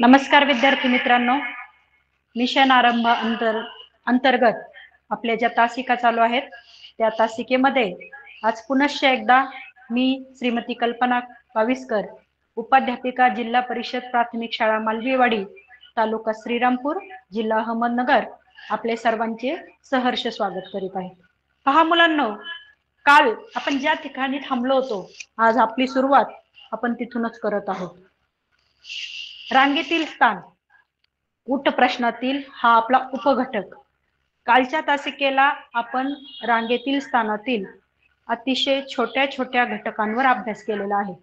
नमस्कार विद्यार्थी मित्रांनो. मिशन आरंभ अंतर अंतर्गत आपल्या ज्या तासिका चालू आहेत त्या तासिकेमध्ये आज पुनश्च एकदा मी श्रीमती कल्पना पाविस्कर उपाध्यापिका जिल्हा परिषद प्राथमिक शाळा मालवीवाडी तालुका श्रीरामपूर जिल्हा अहमदनगर आपले सर्वांचे सहर्ष स्वागत करीत आहे. पहा मुलांनो काल आपण ज्या ठिकाणी थांबलो होतो आज आपली सुरुवात आपण तिथूनच करत आहोत. रांगेतील स्थान. उट प्रश्नातील हा आपला उपघटक. कालच्या तासिकेला आपण रांगेतील स्थानातील अतिशय छोट्या छोट्या घटकांवर अभ्यास केलेला आहे.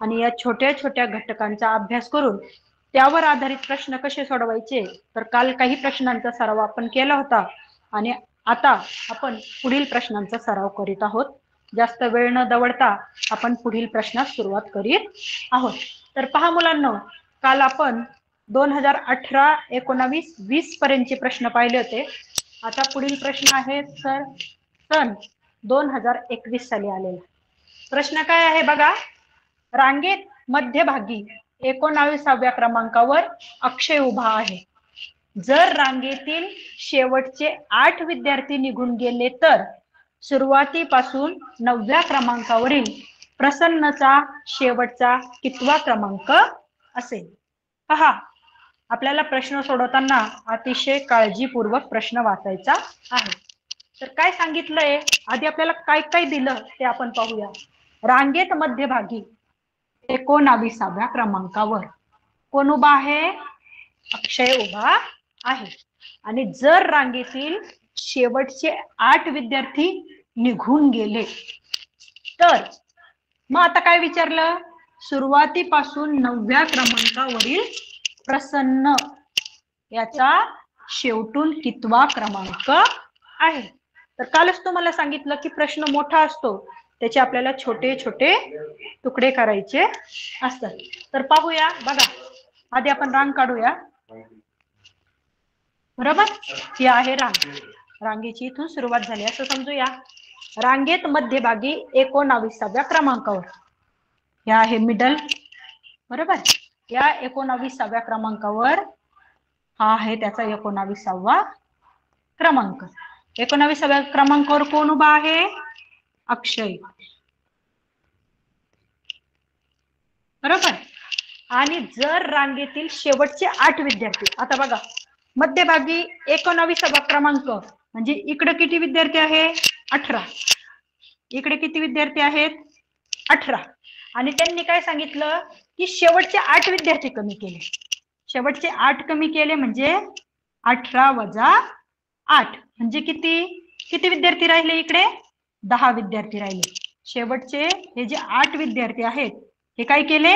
आणि या छोट्या छोट्या घटकांचा अभ्यास करून त्यावर आधारित प्रश्न कसे सोडवायचे? तर काल काही प्रश्नांचा सराव आपण केला होता. आणि आता आपण पुढील प्रश्नांचा सराव करीत आहोत. जास्त वेळ न दवडता आपण पुढील प्रश्नास सुरुवात करीत आहोत. तर पहा मुलांना काल आपण दोन हजार अठरा एकोणावीस वीस पर्यंतचे प्रश्न पाहिले होते. आता पुढील प्रश्न आहे सर सन दोन हजार एकवीस साली आलेला. प्रश्न काय आहे बघा? रांगेत मध्यभागी एकोणावीसाव्या क्रमांकावर अक्षय उभा आहे. जर रांगेतील शेवटचे आठ विद्यार्थी निघून गेले तर सुरुवातीपासून नवव्या क्रमांकावरील प्रसन्नचा शेवटचा कितवा क्रमांक असेल. पहा आपल्याला प्रश्न सोडवताना अतिशय काळजीपूर्वक प्रश्न वाचायचा आहे. तर काय सांगितलंय? आधी आपल्याला काय काय दिलं ते आपण पाहूया. रांगेत मध्यभागी एकोणावीसाव्या क्रमांकावर कोण उभा आहे? अक्षय उभा आहे. आणि जर रांगेतील शेवटचे आठ विद्यार्थी निघून गेले तर मग आता काय विचारलं? सुरुवातीपासून नवव्या क्रमांकावरील प्रसन्न याचा शेवटून कितवा क्रमांक आहे. तर कालच तुम्हाला सांगितलं की प्रश्न मोठा असतो. त्याचे आपल्याला छोटे छोटे तुकडे करायचे असतात. तर पाहूया बघा. आधी आपण रांग काढूया. बरोबर? ही आहे रांग. रांगेची इथून सुरुवात झाली. असं समजूया. रांगेत मध्यभागी एकोणावीसाव्या क्रमांकावर. ह्या आहे मिडल बरोबर? या एकोणावीसाव्या क्रमांकावर हा आहे त्याचा एकोणावीसावा क्रमांक. एकोणावीसाव्या क्रमांकावर कोण उभा आहे? अक्षय. बरोबर? आणि जर रांगेतील शेवटचे आठ विद्यार्थी आता बघा मध्यभागी एकोणावीसावा क्रमांक म्हणजे इकडे किती विद्यार्थी आहे? अठरा. इकडे किती विद्यार्थी आहेत? अठरा. आणि त्यांनी काय सांगितलं? की शेवटचे आठ विद्यार्थी कमी केले. शेवटचे आठ कमी केले म्हणजे अठरा वजा आठ. म्हणजे किती? किती विद्यार्थी राहिले इकडे? दहा विद्यार्थी राहिले. शेवटचे हे जे आठ विद्यार्थी आहेत हे काय केले?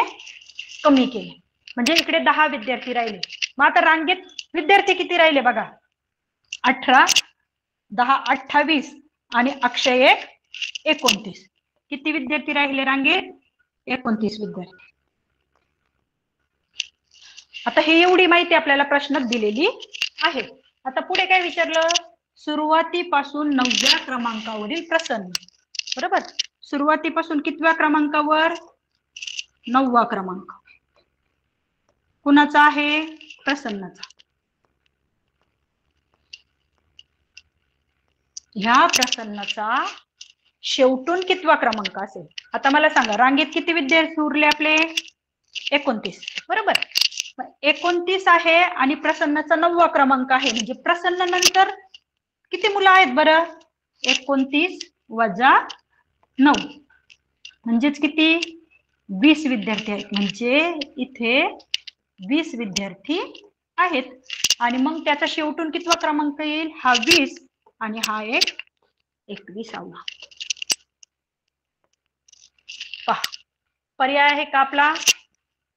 कमी केले. म्हणजे इकडे दहा विद्यार्थी राहिले. मग आता रांगेत विद्यार्थी किती राहिले बघा? अठरा दहा अठ्ठावीस आणि अक्षय एक एकोणतीस. किती विद्यार्थी राहिले रांगेत? एकोणतीस विद्यार्थी. आता हे एवढी माहिती आपल्याला प्रश्नात दिलेली आहे. आता पुढे काय विचारलं? सुरुवातीपासून नवव्या क्रमांकावरील प्रसन्न बरोबर? सुरुवातीपासून कितव्या क्रमांकावर? नववा क्रमांक. कुणाचा आहे? प्रसन्नाचा. ह्या प्रसन्नाचा शेवटून कितवा क्रमांक असेल? आता मला सांगा रांगेत किती विद्यार्थी उरले आपले? एकोणतीस. बरोबर? एकोणतीस आहे आणि प्रसन्नाचा नववा क्रमांक आहे. म्हणजे प्रसन्न नंतर किती मुलं आहेत बरं? एकोणतीस वजा नऊ. म्हणजेच किती? वीस विद्यार्थी आहेत. म्हणजे इथे वीस विद्यार्थी आहेत. आणि मग त्याचा शेवटून कितवा क्रमांक येईल? हा वीस आणि हा एक एकविसावा. पहा. पर्याय आहे का आपला?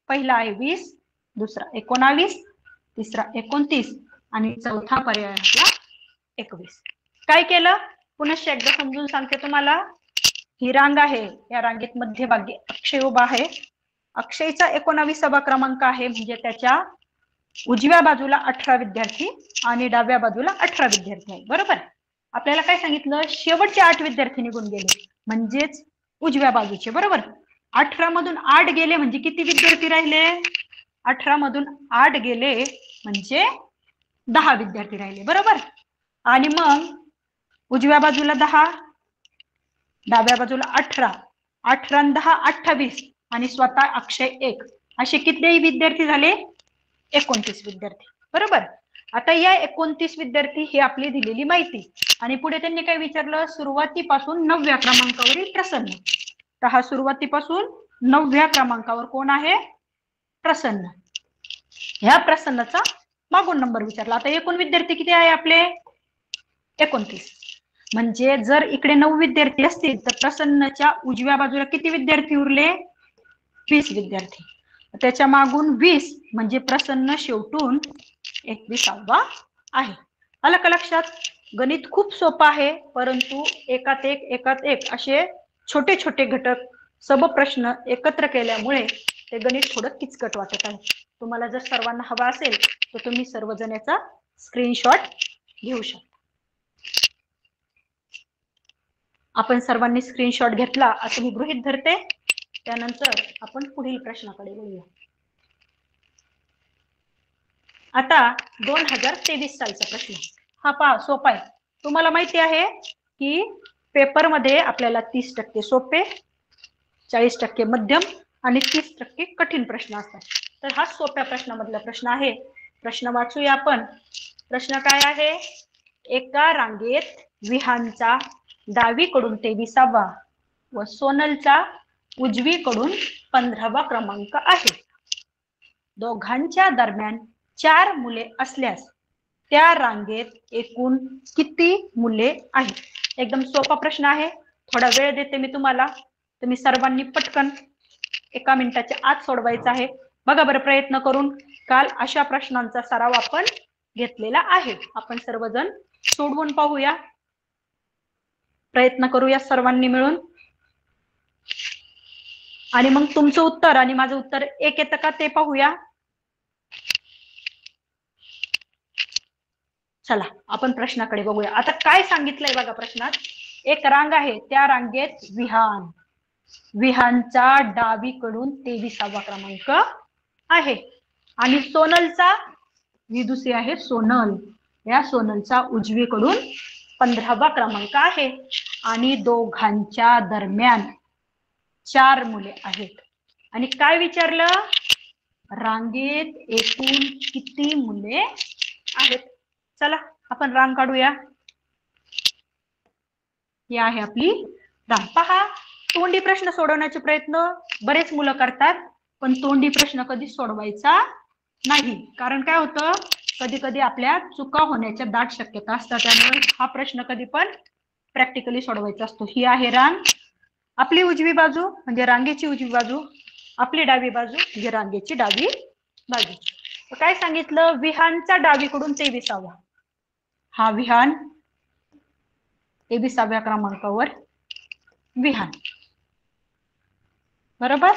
पहिला आहे वीस दुसरा एकोणावीस तिसरा एकोणतीस आणि चौथा पर्याय आपला एकवीस. काय केलं? पुनश्च एकदा समजून सांगते तुम्हाला. ही रांग आहे. या रांगेत मध्यभागी अक्षय उभा आहे. अक्षयचा एकोणावीसावा क्रमांक आहे म्हणजे त्याच्या उजव्या बाजूला अठरा विद्यार्थी आणि डाव्या बाजूला अठरा विद्यार्थी आहे बरोबर? आपल्याला काय सांगितलं? शेवटचे आठ विद्यार्थी निघून गेले. म्हणजेच उजव्या बाजूचे बरोबर? अठरा मधून आठ गेले म्हणजे किती विद्यार्थी राहिले? अठरा मधून आठ गेले म्हणजे दहा विद्यार्थी राहिले बरोबर? आणि मग उजव्या बाजूला दहा डाव्या बाजूला अठरा अठरा दहा अठ्ठावीस आणि स्वतः अक्षय एक. असे किती विद्यार्थी झाले? एकोणतीस विद्यार्थी बरोबर? आता या एकोणतीस विद्यार्थी ही आपली दिलेली माहिती. आणि पुढे त्यांनी काय विचारलं? सुरुवातीपासून नवव्या क्रमांकावरील प्रसन्न. तर हा सुरुवातीपासून नवव्या क्रमांकावर कोण आहे? प्रसन्न. ह्या प्रसन्नाचा मागून नंबर विचारला. आता एकूण विद्यार्थी किती आहे आपले? एकोणतीस. म्हणजे जर इकडे नऊ विद्यार्थी असतील तर प्रसन्नच्या उजव्या बाजूला किती विद्यार्थी उरले? वीस विद्यार्थी. त्याच्या मागून वीस म्हणजे प्रसन्न शेवटून एकविसावा आहे. आलं का लक्षात? गणित खूप सोपं आहे परंतु एकात एक एकात एक असे छोटे छोटे घटक सब प्रश्न एकत्र केल्यामुळे ते गणित थोडं किचकट वाटत आहे. तुम्हाला जर सर्वांना हवा असेल तर तुम्ही सर्वजण याचा स्क्रीनशॉट घेऊ शकता. आपण सर्वांनी स्क्रीनशॉट घेतला असं मी गृहित धरते. त्यानंतर आपण पुढील प्रश्नाकडे वळूया. आता दोन हजार तेवीस सालचा प्रश्न. हा पहा सोपा आहे. तुम्हाला माहिती आहे की पेपरमध्ये आपल्याला तीस टक्के सोपे चाळीस टक्के मध्यम आणि तीस टक्के कठीण प्रश्न असतात. तर हा सोप्या प्रश्नामधला प्रश्न आहे. प्रश्न वाचूया आपण. प्रश्न काय आहे? एका रांगेत विहानचा डावीकडून तेविसावा व सोनलचा उजवीकडून पंधरावा क्रमांक आहे. दोघांच्या दरम्यान चार मुले असल्यास त्या रांगेत एकूण किती मुले आहेत? एकदम सोपा प्रश्न आहे. थोडा वेळ देते मी तुम्हाला. तुम्ही सर्वांनी पटकन एका मिनिटाच्या आत सोडवायचं आहे. बघा बरं प्रयत्न करून. काल अशा प्रश्नांचा सराव आपण घेतलेला आहे. आपण सर्वजण सोडवून पाहूया. प्रयत्न करूया सर्वांनी मिळून. आणि मग तुमचं उत्तर आणि माझं उत्तर एक येतं का ते पाहूया. चला आपण प्रश्नाकडे बघूया. आता काय सांगितलंय बघा प्रश्नात? एक रांग आहे त्या रांगेत विहान. विहानचा डावीकडून तेविसावा क्रमांक आहे. आणि सोनलचा ही दुसरी आहे सोनल. या सोनलचा उजवीकडून पंधरावा क्रमांक आहे. आणि दोघांच्या दरम्यान चार मुले आहेत. आणि काय विचारलं? रांगेत एकूण किती मुले आहेत? चला आपण रांग काढूया. ही आहे आपली रांग पहा तोंडी प्रश्न सोडवण्याचे प्रयत्न बरेच मुलं करतात पण तोंडी प्रश्न कधी सोडवायचा नाही. कारण काय होतं कधी कधी आपल्या चुका होण्याच्या दाट शक्यता असतात. त्यामुळे हा प्रश्न कधी पण प्रॅक्टिकली सोडवायचा असतो. ही आहे रांग आपली उजवी बाजू म्हणजे रांगेची उजवी बाजू. आपली डावी बाजू म्हणजे रांगेची डावी बाजू. काय सांगितलं? विहांचा डावीकडून तेविसावा. हा विहान. तेविसाव्या क्रमांकावर विहान. बरोबर?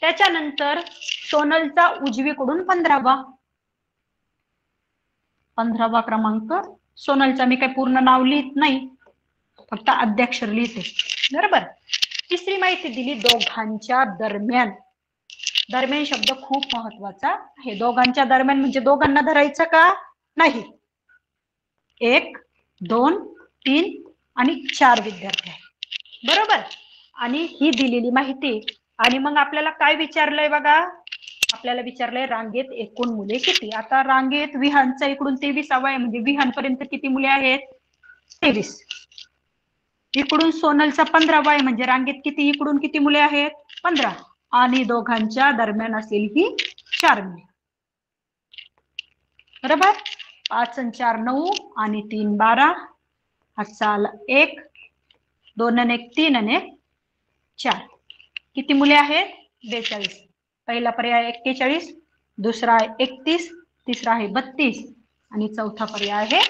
त्याच्यानंतर सोनलचा उजवीकडून पंधरावा. पंधरावा क्रमांक. सोनलचा मी काही पूर्ण नाव लिहित नाही. फक्त अध्यक्षर लिहिते. बरोबर? तिसरी माहिती दिली दोघांच्या दरम्यान. दरम्यान शब्द खूप महत्त्वाचा आहे. दोघांच्या दरम्यान म्हणजे दोघांना धरायचं का? नाही. एक दोन तीन आणि चार विद्यार्थी आहेत. बरोबर? आणि ही दिलेली माहिती आणि मग आपल्याला काय विचारलंय बघा? आपल्याला विचारलंय रांगेत एकूण मुले किती? आता रांगेत विहानचा इकडून तेवीस आहे म्हणजे विहान पर्यंत किती मुले आहेत? तेवीस. इकडून सोनलचा पंधरावा आहे म्हणजे रांगेत किती इकडून किती मुले आहेत? पंधरा. आणि दोघांच्या दरम्यान असलेली ही चार मुले. बरोबर? पाच आणि चार नऊ आणि तीन बारा. हातचा आला एक दोन आणि एक तीन आणि एक चार. किती मुले आहेत? बेचाळीस. पहिला पर्याय एक्केचाळीस दुसरा आहे एकतीस तिसरा आहे बत्तीस आणि चौथा पर्याय आहे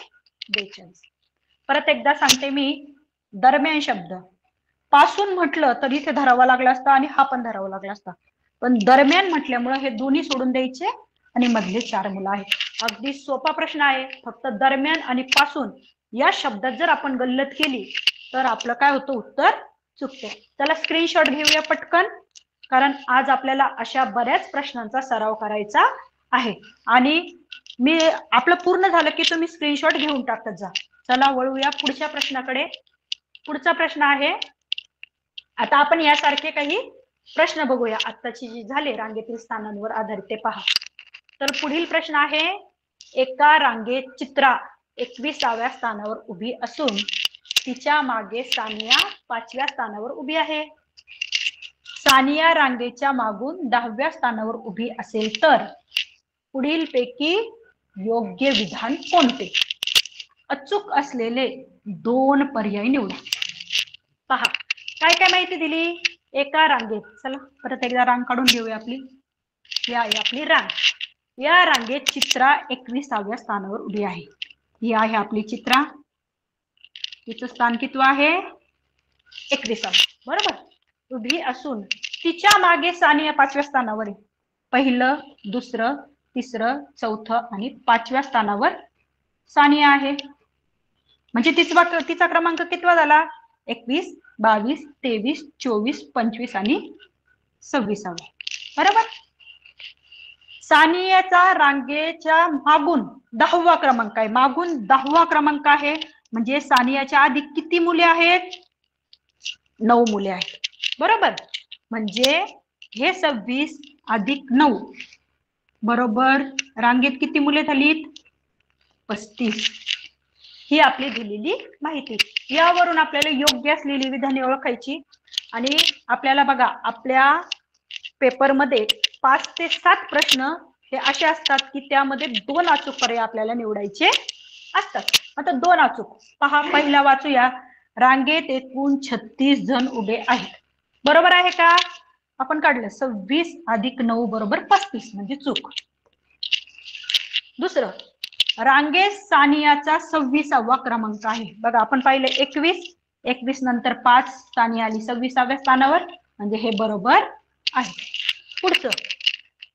बेचाळीस. परत एकदा सांगते मी दरम्यान शब्द. पासून म्हटलं तर इथे धरावा लागला असता आणि हा पण धरावा लागला असता. पण दरम्यान म्हटल्यामुळे हे दोन्ही सोडून द्यायचे आणि मधले चार मुलं आहेत. अगदी सोपा प्रश्न आहे. फक्त दरम्यान आणि पासून या शब्दात जर आपण गल्लत केली तर आपलं काय होतं? उत्तर चुकतं. त्याला स्क्रीनशॉट घेऊया पटकन. कारण आज आपल्याला अशा बऱ्याच प्रश्नांचा सराव करायचा आहे. आणि मी आपलं पूर्ण झालं की तुम्ही स्क्रीनशॉट घेऊन टाकत जा. चला वळूया पुढच्या प्रश्नाकडे. पुढचा प्रश्न आहे. आता आपण यासारखे काही प्रश्न बघूया. आत्ताची जी झाले रांगेतील स्थानांवर आधारित ते पहा. तर पुढील प्रश्न आहे एका रांगेत चित्रा एकविसाव्या स्थानावर उभी असून तिच्यामागे सानिया पाचव्या स्थानावर उभी आहे. सानिया रांगेच्या मागून दहाव्या स्थानावर उभी असेल तर पुढील पैकी योग्य विधान कोणते? अचूक असलेले दोन पर्याय निवडा. पहा काय काय माहिती दिली? एका रांगेत चला परत एकदा रांग काढून घेऊया आपली. या आहे आपली रांग. या रांगेत चित्रा एकविसाव्या स्थानावर उभी आहे. ही आहे आपली चित्रा. तिचं स्थान किती आहे एकविसावं. बरोबर? उभी असून तिच्यामागे सानिया पाचव्या स्थानावर आहे. पहिलं दुसरं तिसरं चौथं आणि पाचव्या स्थानावर सानिया आहे. म्हणजे तिचा तिचा क्रमांक कितवा झाला? एकवीस बावीस तेवीस चोवीस पंचवीस आणि सव्वीसावा. बरोबर? सानियाचा रांगेच्या मागून दहावा क्रमांक आहे. मागून दहावा क्रमांक आहे. म्हणजे सानियाच्या आधी किती मुले आहेत? नऊ मुले आहेत. बरोबर? म्हणजे हे सव्वीस अधिक नऊ. बरोबर? रांगेत किती मुले झालीत? पस्तीस. ही आपली दिलेली माहिती. यावरून आपल्याला योग्य असलेली विधाने ओळखायची. आणि आपल्याला बघा आपल्या पेपरमध्ये पाच ते सात प्रश्न हे असे असतात की त्यामध्ये दोन अचूक पर्याय आपल्याला निवडायचे असतात. आता दोन अचूक. पहा पहिला वाचूया. रांगेत एकूण छत्तीस जण उभे आहेत. बरोबर आहे का? आपण काढलं. सव्वीस अधिक नऊ बरोबर पस्तीस म्हणजे चूक. दुसरं रांगेत सानियाचा सव्वीसावा क्रमांक आहे. बघा आपण पाहिलं एकवीस. एकवीस नंतर पाच. सानिया आली सव्वीसाव्या स्थानावर. म्हणजे हे बरोबर आहे. पुढचं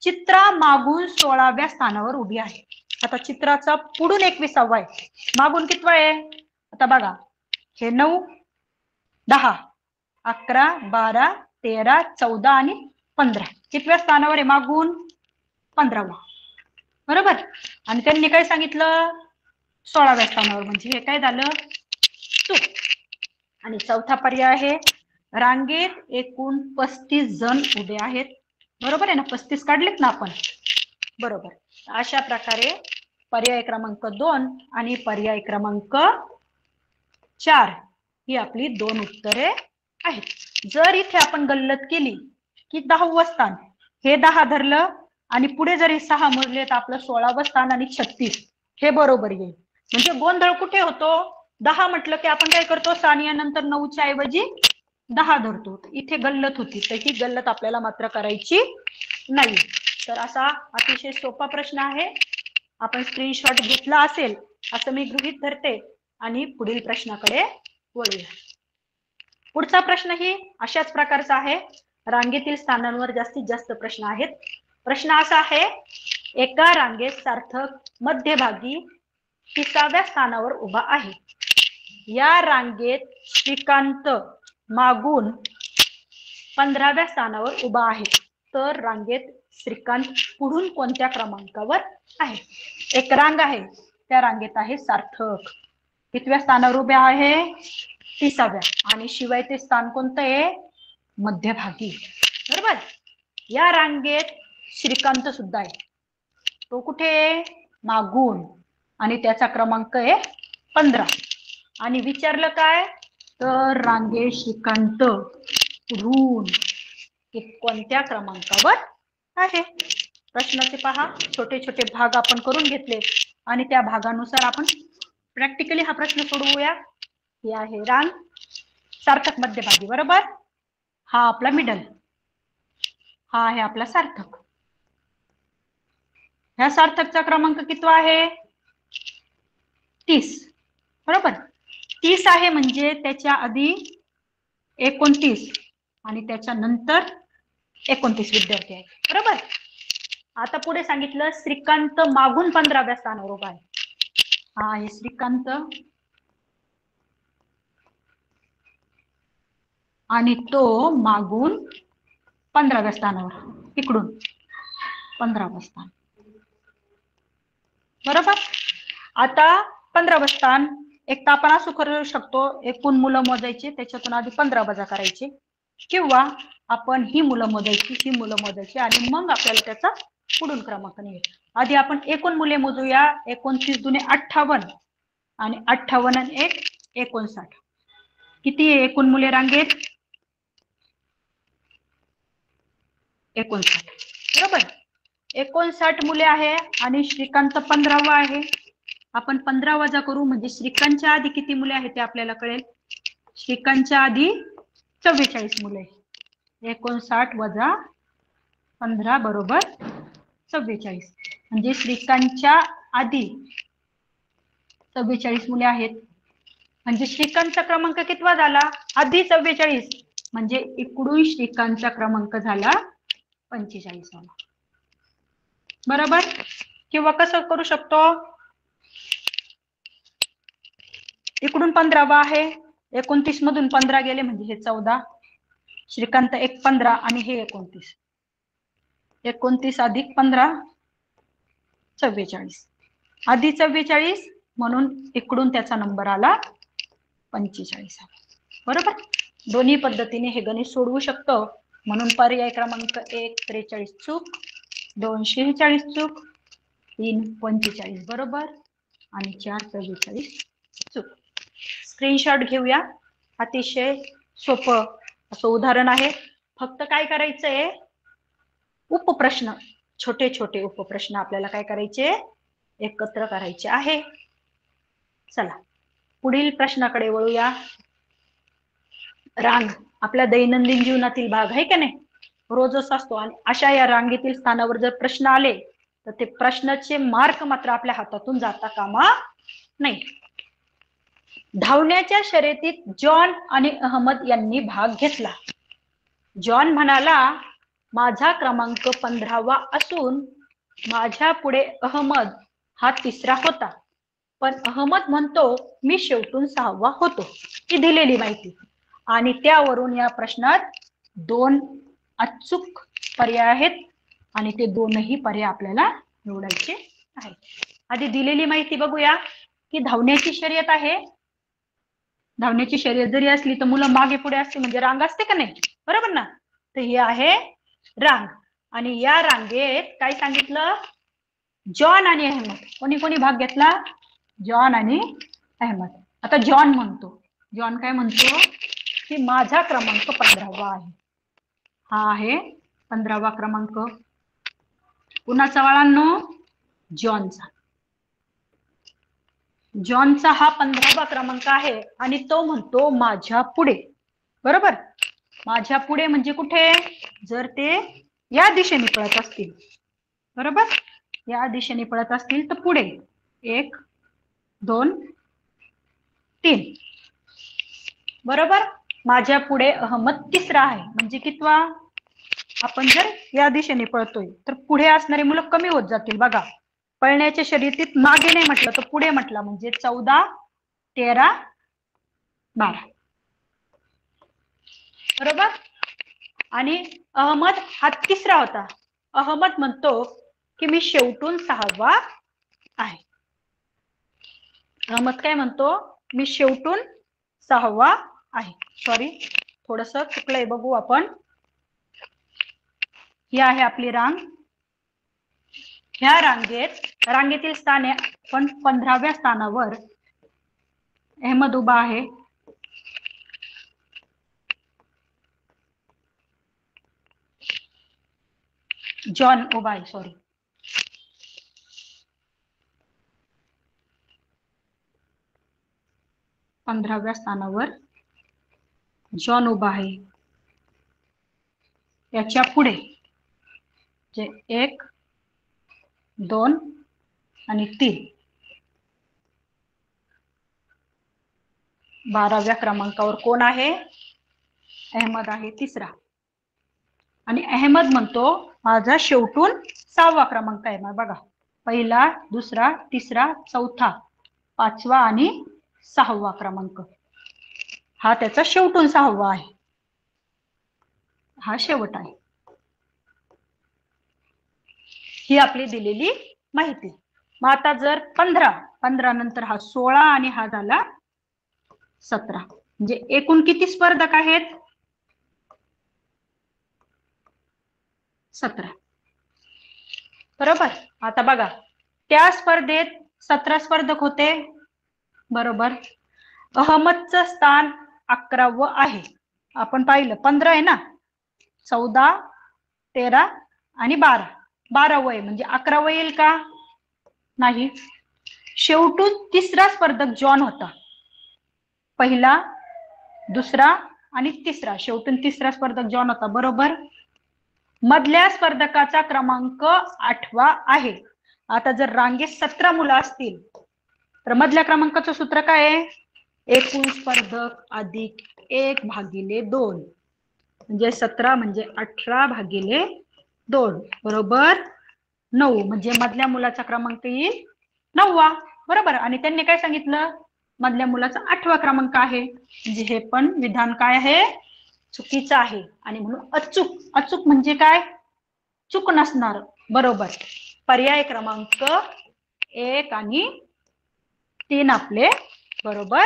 चित्रा मागून सोळाव्या स्थानावर उभी आहे. आता चित्राचा पुढून एकविसावा आहे. मागून कितवा आहे? आता बघा. हे नऊ दहा अकरा बारा तेरा चौदा आणि पंधरा. कितव्या स्थानावर आहे? मागून पंधरावा. बरोबर? आणि त्यांनी काय सांगितलं? सोळाव्या स्थानावर. म्हणजे हे काय झालं? चूक. आणि चौथा पर्याय आहे. रांगेत एकूण पस्तीस जण उभे आहेत. बरोबर आहे ना? पस्तीस काढलेत ना आपण? बरोबर. अशा प्रकारे पर्याय क्रमांक दोन आणि पर्याय क्रमांक चार ही आपली दोन उत्तरे आहेत. जर इथे आपण गल्लत केली की दहावं स्थान हे दहा धरलं आणि पुढे जरी सहा मोजले तर आपलं सोळावं स्थान आणि छत्तीस हे बरोबर येईल. म्हणजे गोंधळ कुठे होतो? दहा म्हटलं की आपण काय करतो? सानिया नंतर नऊच्या ऐवजी दहा धरतो. इथे गल्लत होती. तर ही गल्लत आपल्याला मात्र करायची नाही. तर असा अतिशय सोपा प्रश्न आहे. आपण स्क्रीनशॉट घेतला असेल असं मी गृहित धरते आणि पुढील प्रश्नाकडे वळूया. पुढचा प्रश्न ही अशाच प्रकारचा आहे. रांगेतील स्थानांवर जास्तीत जास्त प्रश्न आहेत. प्रश्न असा आहे एका रांगेत सार्थक मध्यभागी तिसाव्या स्थानावर उभा आहे. या रांगेत श्रीकांत मागून पंधराव्या स्थानावर उभा आहे. तर रांगेत श्रीकांत पुढून कोणत्या क्रमांकावर आहे? एक रांग आहे. त्या रांगेत आहे सार्थक. कितव्या स्थानावर उभ्या आहे? तिसाव्या. आणि शिवाय ते स्थान कोणतं आहे? मध्यभागी. बरोबर? या रांगेत श्रीकांत सुद्धा आहे. तो कुठे मागून. आणि त्याचा क्रमांक आहे पंधरा. आणि विचारलं काय? तर रांगे श्रीकांत ऋण हे कोणत्या क्रमांकावर आहे? प्रश्नाचे पहा. छोटे छोटे भाग आपण करून घेतले. आणि त्या भागानुसार आपण प्रॅक्टिकली हा प्रश्न सोडवूया. हे आहे रांग सार्थक मध्यभागी बरोबर? हा आपला मिडल हा आहे आपला सार्थक. ह्या सार्थकचा क्रमांक कितवा आहे? तीस. बरोबर? तीस आहे म्हणजे त्याच्या आधी एकोणतीस आणि त्याच्यानंतर एकोणतीस विद्यार्थी आहेत. बरोबर? आता पुढे सांगितलं श्रीकांत मागून पंधराव्या स्थानावर उभा आहे. हा आहे श्रीकांत. आणि तो मागून पंधराव्या स्थानावर इकडून पंधरावं स्थान. बरोबर? आता पंधरावं स्थान. एक तर आपण असं करू शकतो एकूण मुलं मोजायची त्याच्यातून आधी पंधरा वजा करायची. किंवा आपण ही मुलं मोजायची ही मुलं मोजायची आणि मग आपल्याला त्याचा पुढून क्रमांक निघेल. आधी आपण एकूण मुले मोजूया. एकोणतीस जुने अठ्ठावन्न आणि अठ्ठावन्न आणि एक एकोणसाठ. किती एकूण मुले रांगेत? एकोणसाठ. बरोबर? एकोणसाठ मुले आहे आणि श्रीकांत पंधरावा आहे. आपण पंधरा वजा करू म्हणजे श्रीकांतच्या आधी किती मुले आहेत ते आपल्याला कळेल? श्रीकांतच्या आधी चव्वेचाळीस मुले एकोणसाठ वजा पंधरा बरोबर चव्वेचाळीस. म्हणजे श्रीकांतच्या आधी चव्वेचाळीस मुले आहेत. म्हणजे श्रीकांतचा क्रमांक कितवा झाला? आधी चव्वेचाळीस. म्हणजे इकडून श्रीकांतचा क्रमांक झाला पंचेचाळीस बरोबर? किंवा कसं करू शकतो? इकडून पंधरावा आहे. एकोणतीस मधून पंधरा गेले म्हणजे हे चौदा. श्रीकांत एक पंधरा आणि हे एकोणतीस. एकोणतीस अधिक पंधरा चव्वेचाळीस. आधी चव्वेचाळीस म्हणून इकडून त्याचा नंबर आला पंचेचाळीस बरोबर? दोन्ही पद्धतीने हे गणित सोडवू शकतो. म्हणून पर्याय क्रमांक एक त्रेचाळीस चूक दोन शेहेचाळीस चूक तीन पंचेचाळीस. बरोबर? आणि चार चव्वेचाळीस चूक. स्क्रीनशॉट घेऊया. अतिशय सोपं असं उदाहरण आहे. फक्त काय करायचंय? उपप्रश्न. छोटे छोटे उपप्रश्न आपल्याला काय करायचे? एकत्र करायचे आहे. चला. पुढील प्रश्नाकडे वळूया. रांग. आपल्या दैनंदिन जीवनातील भाग आहे का नाही? रोजच असतो आणि अशा या रांगेतील स्थानावर जर प्रश्न आले तर ते प्रश्नाचे मार्क मात्र आपल्या हातातून जाता कामा नाही. धावण्याच्या शर्यतीत जॉन आणि अहमद यांनी भाग घेतला. जॉन म्हणाला माझा क्रमांक पंधरावा असून माझ्या पुढे अहमद हा तिसरा होता. पण अहमद म्हणतो मी शेवटून सहावा होतो. ही दिलेली माहिती. आणि त्यावरून या प्रश्नात दोन अचूक पर्याय आहेत आणि ते दोनही पर्याय आपल्याला निवडायचे आहेत. आधी दिलेली माहिती बघूया की धावण्याची शर्यत आहे धावण्याची शर्यत जरी असली तर मुलं मागे पुढे असते म्हणजे रांग असते का नाही? बरोबर ना? तर हे आहे रांग. आणि या रांगेत काय सांगितलं? जॉन आणि अहमद. कोणी कोणी भाग घेतला? जॉन आणि अहमद. आता जॉन म्हणतो. जॉन काय म्हणतो? की माझा क्रमांक पंधरावा आहे. हा आहे पंधरावा क्रमांक. कुणाचा बाळांनो जॉनचा. जॉनचा हा पंधरावा क्रमांक आहे आणि तो म्हणतो माझ्या पुढे. बरोबर? माझ्या पुढे म्हणजे कुठे? जर ते या दिशेने पळत असतील. बरोबर? या दिशेने पळत असतील तर पुढे. एक दोन तीन. बरोबर? माझ्या पुढे अहमद तिसरा आहे. म्हणजे कितवा? आपण जर या दिशेने पळतोय तर पुढे असणारी मुलं कमी होत जातील. बघा. पळण्याच्या शर्यतीत मागे नाही म्हटलं तर पुढे म्हटलं म्हणजे चौदा तेरा बारा. बरोबर? आणि अहमद हा तिसरा होता. अहमद म्हणतो की मी शेवटून सहावा आहे. अहमद काय म्हणतो? मी शेवटून सहावा आहे. सॉरी थोडस चुकलंय. बघू आपण. ही आहे आपली रांग. ह्या रांगेत रांगेतील स्थाने पण पंधराव्या स्थानावर. अहमद उभा आहे. जॉन उभा आहे सॉरी पंधराव्या स्थानावर जॉन उभा आहे. याच्यापुढे जे एक दोन आणि तीन. बाराव्या क्रमांकावर कोण आहे? अहमद आहे तिसरा. आणि अहमद म्हणतो माझा शेवटून सहावा क्रमांक आहे बघा. पहिला दुसरा तिसरा चौथा पाचवा आणि सहावा क्रमांक. हा त्याचा शेवटून सहावा आहे. हा शेवट आहे. ही आपली दिलेली माहिती. मग आता जर पंधरा पंधरा नंतर हा सोळा आणि हा झाला सतरा. म्हणजे एकूण किती स्पर्धक आहेत? सतरा. बरोबर? आता बघा. त्या स्पर्धेत सतरा स्पर्धक होते. बरोबर? अहमदचं स्थान अकरावं आहे. आपण पाहिलं पंधरा आहे ना? चौदा तेरा आणि बारा. बारा वय म्हणजे अकरा वय येईल का? नाही. शेवटून तिसरा स्पर्धक जॉन होता. पहिला दुसरा आणि तिसरा. शेवटून तिसरा स्पर्धक जॉन होता. बरोबर? मधल्या स्पर्धकाचा क्रमांक आठवा आहे. आता जर रांगेत सतरा मुलं असतील तर मधल्या क्रमांकाचं सूत्र काय आहे? एकूण स्पर्धक अधिक एक भागिले दोन. म्हणजे सतरा म्हणजे अठरा भागिले दोन. बरोबर? नऊ. म्हणजे मधल्या मुलाचा क्रमांक येईल नववा. बरोबर? आणि त्यांनी काय सांगितलं? मधल्या मुलाचा आठवा क्रमांक आहे. म्हणजे हे पण विधान काय आहे? चुकीचं आहे. आणि म्हणून अचूक. अचूक म्हणजे काय? चूक नसणार. बरोबर. पर्याय क्रमांक एक आणि तीन आपले. बरोबर?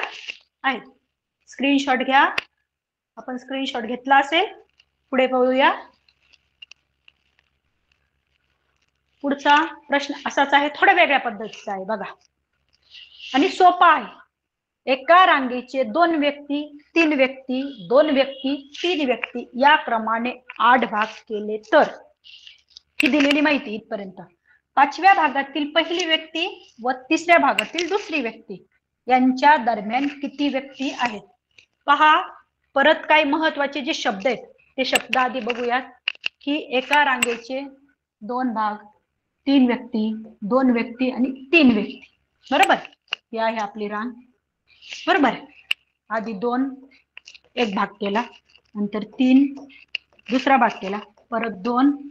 आहेत. स्क्रीनशॉट घ्या. आपण स्क्रीनशॉट घेतला असेल. पुढे पाहूया. पुढचा प्रश्न असाच आहे थोड्या वेगळ्या पद्धतीचा आहे बघा. आणि सोपा आहे. एका रांगेचे दोन व्यक्ती तीन व्यक्ती दोन व्यक्ती तीन व्यक्ती या क्रमाने आठ भाग केले तर. ही दिलेली माहिती इथपर्यंत. पाचव्या भागातील पहिली व्यक्ती व तिसऱ्या भागातील दुसरी व्यक्ती. यांच्या दरम्यान किती व्यक्ती आहेत? पहा परत काही महत्त्वाचे जे शब्द आहेत ते शब्द आधी बघूयात. की एका रांगेचे दोन भाग तीन व्यक्ती दोन व्यक्ती आणि तीन व्यक्ती. बरोबर? ही आहे आपली रांग बरोबर? आधी दोन एक भाग केला. नंतर तीन दुसरा भाग केला. परत दोन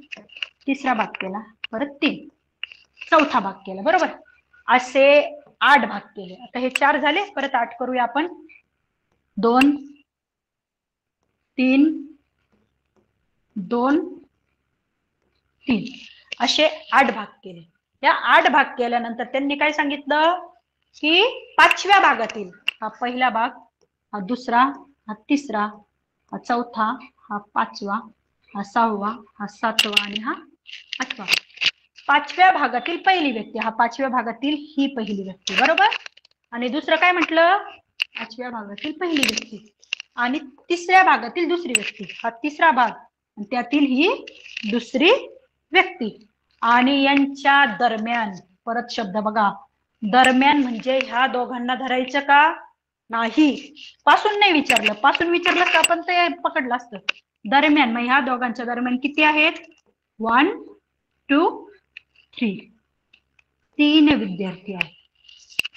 तिसरा भाग केला. परत तीन. चौथा भाग केला. बरोबर? असे आठ भाग केले. आता हे चार झाले. परत आठ करूया आपण. दोन तीन दोन तीन. असे आठ भाग केले. या आठ भाग केल्यानंतर त्यांनी काय सांगितलं? की पाचव्या भागातील हा पहिला भाग हा दुसरा हा तिसरा हा चौथा हा पाचवा हा सहावा हा सातवा आणि हा आठवा. पाचव्या भागातील पहिली व्यक्ती हा पाचव्या भागातील ही पहिली व्यक्ती बरोबर? आणि दुसरं काय म्हटलं? पाचव्या भागातील पहिली व्यक्ती. आणि तिसऱ्या भागातील दुसरी व्यक्ती हा तिसरा भाग. आणि त्यातील ही दुसरी व्यक्ती. आणि यांच्या दरम्यान परत शब्द बघा. दरम्यान म्हणजे ह्या दोघांना धरायचं का? नाही. पासून नाही विचारलं. पासून विचारलं का आपण ते पकडलं असतं. दरम्यान मग ह्या दोघांच्या दरम्यान किती आहेत? वन टू थ्री तीन विद्यार्थी आहेत.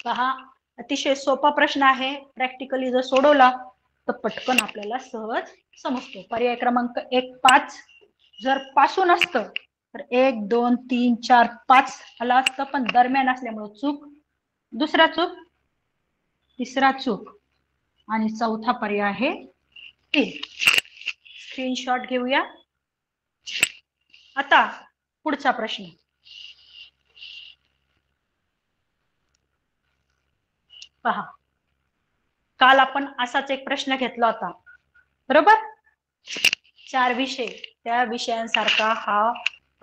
पहा अतिशय सोपा प्रश्न आहे. प्रॅक्टिकली जर सोडवला तर पटकन आपल्याला सहज समजतो. पर्याय क्रमांक एक पाच. जर पासून असतं तर एक दोन तीन चार पाच आला असतं पण दरम्यान असल्यामुळे चूक. दुसरा चूक. तिसरा चूक. आणि चौथा पर्याय आहे तीन स्क्रीनशॉट घेऊया. आता पुढचा प्रश्न. पहा. काल आपण असाच एक प्रश्न घेतला होता. बरोबर? चार विषय. त्या विषयांसारखा हा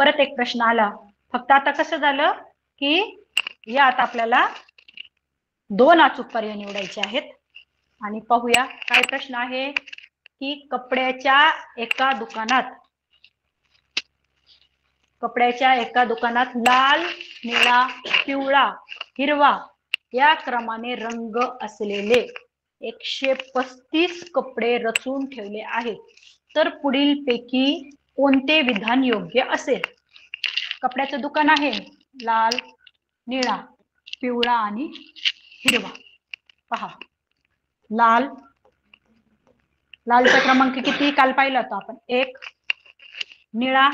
परत एक प्रश्न आला. फक्त आता कसं झालं की यात आपल्याला दोन अचूक पर्याय निवडायचे आहेत. आणि पाहूया काय प्रश्न आहे? की कपड्याच्या एका दुकानात कपड्याच्या एका दुकानात लाल निळा पिवळा हिरवा या क्रमाने रंग असलेले एकशे पस्तीस कपडे रचून ठेवले आहेत. तर पुढील पैकी कोणते विधान योग्य असेल? कपड्याचं दुकान आहे लाल निळा पिवळा आणि हिरवा. पहा. लाल. लालचा क्रमांक किती? काल पाहिला होता आपण. एक. निळा.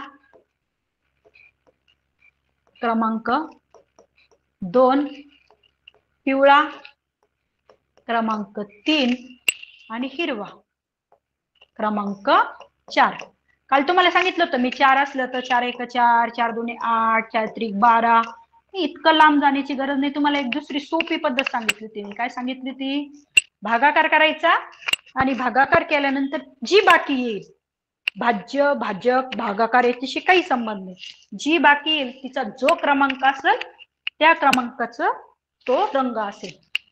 क्रमांक दोन. पिवळा. क्रमांक तीन आणि हिरवा. क्रमांक चार. काल तुम्हाला सांगितलं होतं मी चार असलं तर चार एक चार चार दोन आठ चार त्रिक बारा. इतकं लांब जाण्याची गरज नाही. तुम्हाला एक दुसरी सोपी पद्धत सांगितली होती मी. काय सांगितली ती भागाकार करायचा आणि भागाकार केल्यानंतर जी बाकी येईल भाज्य भाजक भागाकार याच्याशी काही संबंध नाही. जी बाकी येईल तिचा जो क्रमांक असेल त्या क्रमांकाचं तो रंग असेल.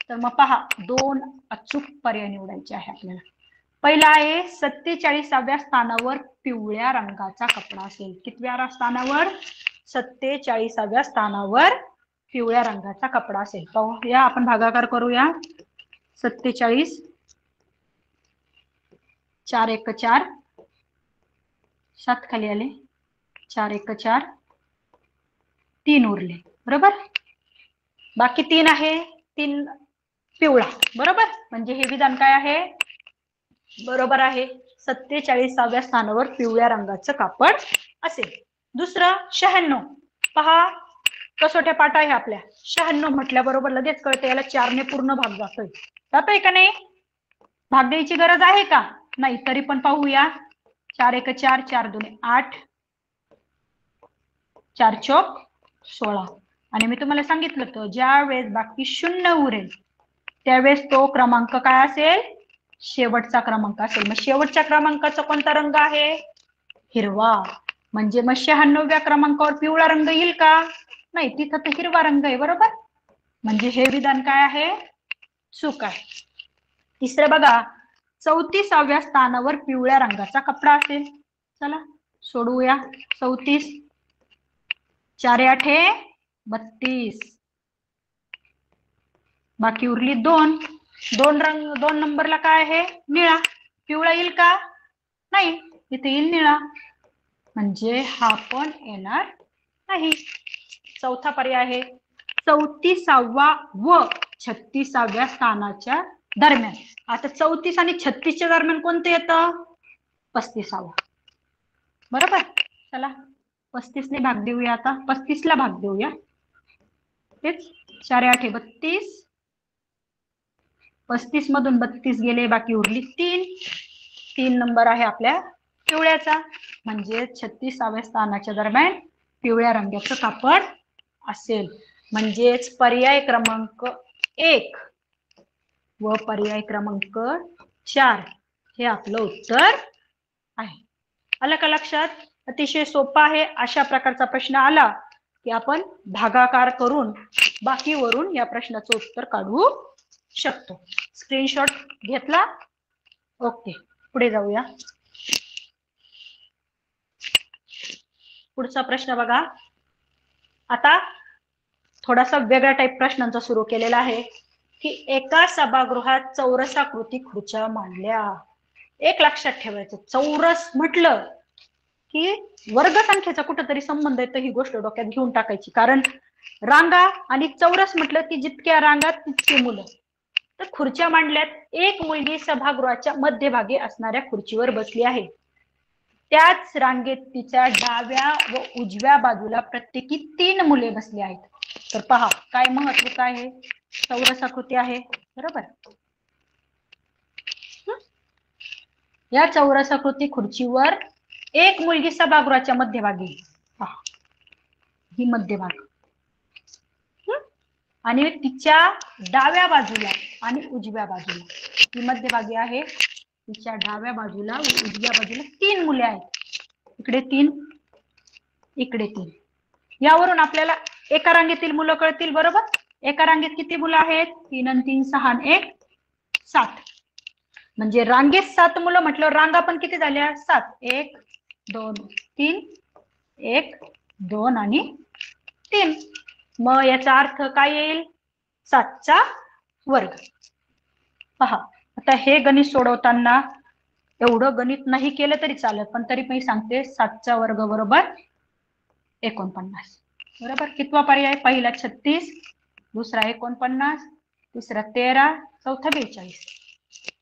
तर मग पहा दोन अचूक पर्याय निवडायचे आहे आपल्याला. पहिला आहे सत्तेचाळीसाव्या स्थानावर पिवळ्या रंगाचा कपडा असेल. कितव्या स्थानावर? सत्तेचाळीसाव्या स्थानावर पिवळ्या रंगाचा कपडा असेल. पाहूया आपण भागाकार करूया. सत्तेचाळीस. चार एक चार. सात खाली आले. चार एक चार. तीन उरले. बरोबर? बाकी तीन आहे. तीन पिवळा. बरोबर? म्हणजे हे विधान काय आहे? बरोबर आहे. सत्तेचाळीसाव्या स्थानावर पिवळ्या रंगाचं कापड असेल. दुसरं शहाण्णव. पहा कसोट्या पाठ आहे आपल्या. शहाण्णव म्हटल्याबरोबर लगेच कळतं याला चारने पूर्ण भाग जातोय. जातोय का नाही? भाग द्यायची गरज आहे का? नाही तरी पण पाहूया. चार एक चार चार दोन आठ. चार चौक सोळा. आणि मी तुम्हाला सांगितलं होतं ज्या वेळेस बाकी शून्य उरेल त्यावेळेस तो क्रमांक काय असेल? शेवटचा क्रमांक असेल. मग शेवटच्या क्रमांकाचा कोणता रंग आहे? हिरवा. म्हणजे मग शहाण्णव्या क्रमांकावर पिवळा रंग येईल का? नाही तिथं तर हिरवा रंग आहे बरोबर? म्हणजे हे विधान काय आहे? चूक आहे. तिसरं बघा चौतीसाव्या स्थानावर पिवळ्या रंगाचा कपडा असेल. चला सोडवूया. चौतीस चार आठे बत्तीस. बाकी उरली दोन. दोन रंग दोन नंबरला काय आहे? निळा. पिवळा येईल का? नाही. इथे येईल निळा. म्हणजे हा पण येणार नाही. चौथा पर्याय आहे. चौतीसावा व छत्तीसाव्या स्थानाच्या दरम्यान. आता चौतीस आणि छत्तीसच्या दरम्यान कोणतं येतं? पस्तीसावा. बरोबर? चला पस्तीसने भाग देऊया आता. पस्तीसला भाग देऊया. तेच चार आठे बत्तीस. पस्तीस मधून बत्तीस गेले बाकी उरली तीन. तीन नंबर आहे आपल्या पिवळ्याचा. म्हणजे छत्तीसाव्या स्थानाच्या दरम्यान पिवळ्या रंगाचं कापड असेल. म्हणजेच पर्याय क्रमांक एक व पर्याय क्रमांक चार हे आपलं उत्तर आहे. आलं का लक्षात? अतिशय सोपा आहे. अशा प्रकारचा प्रश्न आला की आपण भागाकार करून बाकीवरून या प्रश्नाचं उत्तर काढू शकतो. स्क्रीनशॉट घेतला? ओके पुढे जाऊया. पुढचा प्रश्न बघा. आता थोडासा वेगळ्या टाईप प्रश्नांचा सुरू केलेला आहे. की एका सभागृहात चौरसाकृती खुर्च्या मांडल्या. एक लक्षात ठेवायचं. चौरस म्हटलं की वर्गसंख्येचा कुठंतरी संबंध आहे तर ही गोष्ट डोक्यात घेऊन टाकायची. कारण रांगा आणि चौरस म्हटलं की जितक्या रांगा तितकी मुलं. तर खुर्च्या मांडल्यात एक मुलगी सभागृहाच्या मध्यभागी असणाऱ्या खुर्चीवर बसली आहे. त्याच रांगेत तिच्या डाव्या व उजव्या बाजूला प्रत्येकी तीन मुले बसली आहेत. तर पहा काय महत्त्व काय आहे? चौरसाकृती आहे बरोबर? या चौरसाकृती खुर्चीवर एक मुलगी सभागृहाच्या मध्यभागी. पहा ही मध्यभाग. आणि तिच्या डाव्या बाजूला आणि उजव्या बाजूला. ही मध्यभागी आहे. तिच्या डाव्या बाजूला उजव्या बाजूला तीन मुले आहेत. इकडे तीन इकडे तीन. यावरून आपल्याला एका रांगेतील मुलं कळतील बरोबर? एका रांगेत किती मुलं आहेत? तीन आणि तीन सहा एक सात. म्हणजे रांगेत सात मुलं म्हटलं रांगा पण किती झाल्या? सात. एक दोन तीन एक दोन आणि तीन. मग याचा अर्थ काय येईल? सातचा वर्ग. पहा आता हे गणित सोडवताना एवढं गणित नाही केलं तरी चालत पण तरी मी सांगते सातचा वर्ग बरोबर एकोणपन्नास. बरोबर? कितवा पर्याय? पहिला छत्तीस दुसरा एकोणपन्नास तिसरा तेरा चौथा बेचाळीस.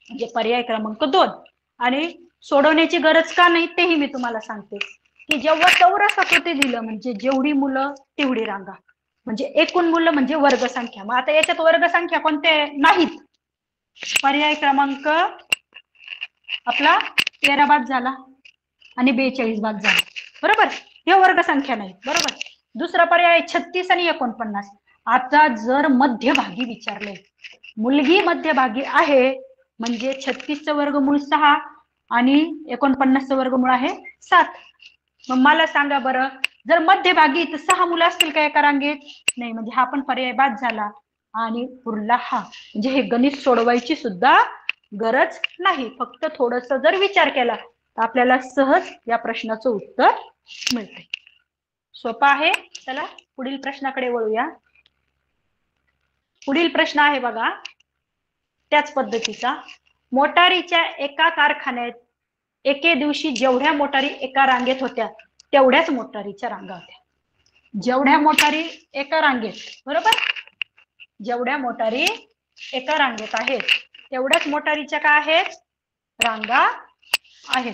म्हणजे पर्याय क्रमांक दोन. आणि सोडवण्याची गरज का नाही तेही मी तुम्हाला सांगते. की जेव्हा चौरस आकृती दिलं म्हणजे जेवढी मुलं तेवढी रांगा. म्हणजे एकूण मुलं म्हणजे वर्गसंख्या. मग आता याच्यात वर्गसंख्या कोणते नाहीत. पर्याय क्रमांक आपला तेरा बाद झाला आणि बेचाळीस बाद झाला. बरोबर? हे वर्गसंख्या नाही बरोबर? दुसरा पर्याय छत्तीस आणि एकोणपन्नास. आता जर मध्यभागी विचारले मुलगी मध्यभागी आहे म्हणजे छत्तीसचं वर्गमूळ सहा आणि एकोणपन्नासचं वर्गमूळ आहे सात. मग मला सांगा बरं जर मध्यभागी तर सहा मुलं असतील का एका रांगेत? नाही म्हणजे हा पण पर्याय बाद झाला. आणि उरला हा. म्हणजे हे गणित सोडवायची सुद्धा गरज नाही. फक्त थोडस जर विचार केला तर आपल्याला सहज या प्रश्नाचं उत्तर मिळते सोपा आहे? चला पुढील प्रश्नाकडे वळूया. पुढील प्रश्न आहे बघा. त्याच पद्धतीचा. मोटारीच्या एका कारखान्यात एके दिवशी जेवढ्या मोटारी एका रांगेत होत्या तेवढ्याच मोटारीच्या रांगा होत्या. जेवढ्या मोटारी एका रांगेत बरोबर? जेवढ्या मोटारी एका रांगेत आहेत तेवढ्याच मोटारीच्या काय आहेत? रांगा आहेत.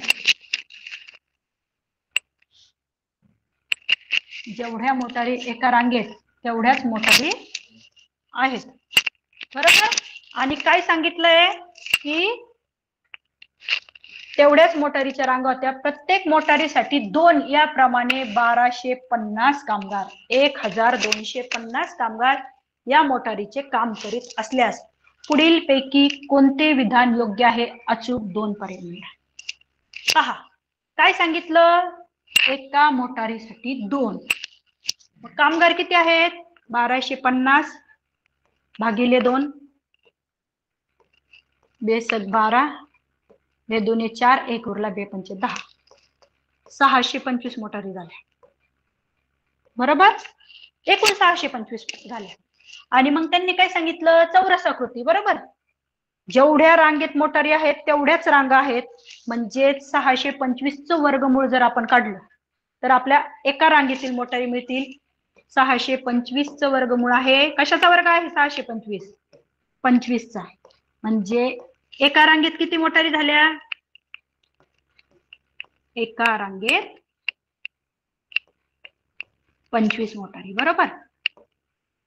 जेवढ्या मोटारी एका रांगेत तेवढ्याच मोटारी आहेत. बरोबर? आणि काय सांगितलंय? की तेवढ्याच मोटारीच्या रांगा होत्या. प्रत्येक मोटारीसाठी दोन याप्रमाणे बाराशे पन्नास कामगार एक हजार दोनशे पन्नास कामगार या मोटारीचे काम करीत असल्यास पुढील पैकी कोणते विधान योग्य आहे? अचूक दोन पर्यंत पहा काय सांगितलं? एका मोटारीसाठी दोन. कामगार किती आहेत? बाराशे पन्नास भागिले दोन. बेसक बारा. हे दोन्ही चार एक उरला बे पंचे दहा. सहाशे पंचवीस मोटारी झाल्या. बरोबर? एकूण सहाशे पंचवीस झाल्या. आणि मग त्यांनी काय सांगितलं? चौरस आकृती बरोबर? जेवढ्या रांगेत मोटारी आहेत तेवढ्याच रांगा आहेत. म्हणजे सहाशे पंचवीसचं वर्गमूळ जर आपण काढलं तर आपल्या एका रांगेतील मोटारी मिळतील. सहाशे पंचवीसचं वर्गमूळ आहे. कशाचा वर्ग आहे? सहाशे पंचवीस. पंचवीसचा. म्हणजे एका रांगेत किती मोटारी झाल्या? एका रांगेत पंचवीस मोटारी बरोबर?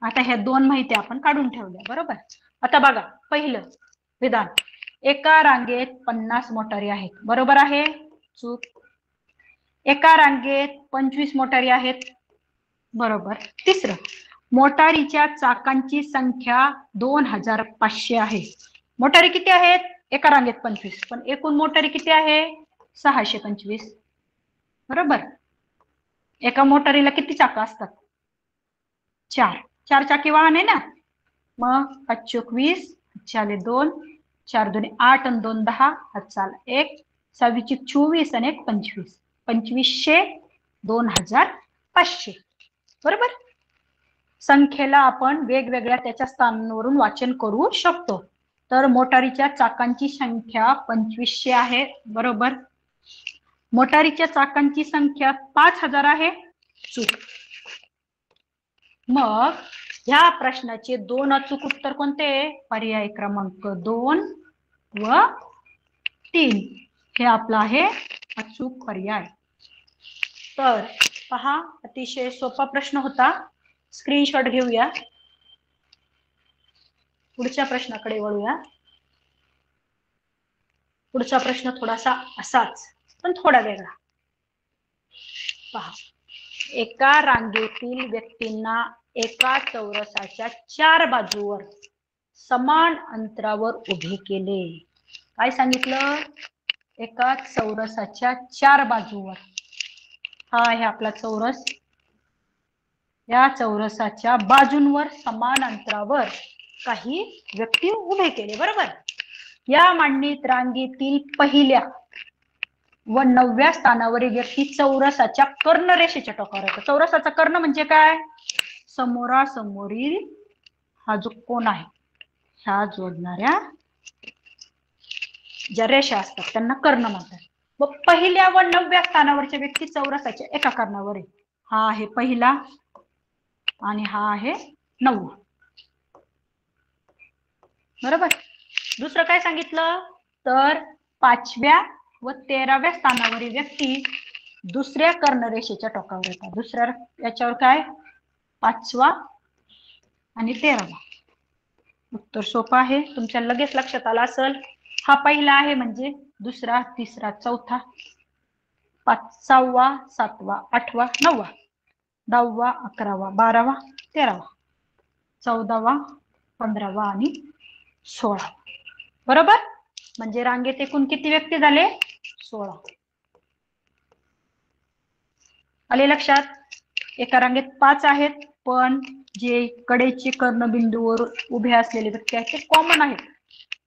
आता ह्या दोन माहिती आपण काढून ठेवल्या बरोबर? आता बघा पहिलं विधान. एका रांगेत पन्नास मोटारी आहेत बरोबर आहे? चूक. एका रांगेत पंचवीस मोटारी आहेत बरोबर? तिसरं मोटारीच्या चाकांची संख्या दोन हजार पाचशे आहे. मोटारी किती आहेत? एका रांगेत पंचवीस. पण एकूण मोटारी किती आहे? सहाशे पंचवीस. बरोबर? एका मोटारीला किती चाक असतात? चार. चार चाकी वाहन आहे ना? मग पाच चोकवीस चाले दोन चार दोन आठ आणि दोन दहा हात चाल एक सहावीची चोवीस आणि एक पंचवीस. पंचवीसशे दोन हजार पाचशे. बरोबर? संख्येला आपण वेगवेगळ्या त्याच्या स्थानांवरून वाचन करू शकतो. तर मोटारीच्या चाकांची संख्या पंचवीसशे आहे. बरोबर? मोटारीच्या चाकांची संख्या पाच हजार आहे. चूक. मग ह्या प्रश्नाचे दोन अचूक उत्तर कोणते? पर्याय क्रमांक दोन व तीन. हे आपलं आहे अचूक पर्याय. तर पहा अतिशय सोपा प्रश्न होता. स्क्रीनशॉट घेऊया. पुढच्या प्रश्नाकडे वळूया. पुढचा प्रश्न थोडासा असाच पण थोडा वेगळा. पहा. एका रांगेतील व्यक्तींना एका चौरसाच्या चार बाजूवर समान अंतरावर उभे केले. काय सांगितलं? एका चौरसाच्या चार बाजूवर. हा आहे आपला चौरस. या चौरसाच्या बाजूंवर समान अंतरावर काही व्यक्ती उभे केले बरोबर? या मांडणीत रांगेतील पहिल्या व नवव्या स्थानावरील व्यक्ती चौरसाच्या कर्णरेषेच्या टोकावर होता चौरसाचा कर्ण म्हणजे काय? समोरासमोरील हा जो कोण आहे ह्या जोडणाऱ्या ज्या रेषा असतात त्यांना कर्ण म्हणतात. व पहिल्या व नवव्या स्थानावरच्या व्यक्ती चौरसाच्या एका कर्णावर आहे. हा आहे पहिला आणि हा आहे नववा. बरोबर. दुसरं काय सांगितलं? तर पाचव्या व तेराव्या स्थानावरील व्यक्ती दुसऱ्या कर्णरेषेच्या टोकावर येतात. दुसऱ्या याच्यावर काय? पाचवा आणि तेरावा. उत्तर सोपं आहे. तुमच्या लगेच लक्षात आला असेल. हा पहिला आहे म्हणजे दुसरा तिसरा चौथा पाच सहावा सातवा आठवा नववा दहावा अकरावा बारावा तेरावा चौदावा पंधरावा आणि सोळा. बरोबर? म्हणजे रांगेत एकूण किती व्यक्ती झाले? सोळा. आले लक्षात? एका रांगेत पाच आहेत पण जे कडेचे कर्णबिंदूवर उभे असलेले व्यक्ती आहेत ते कॉमन आहेत.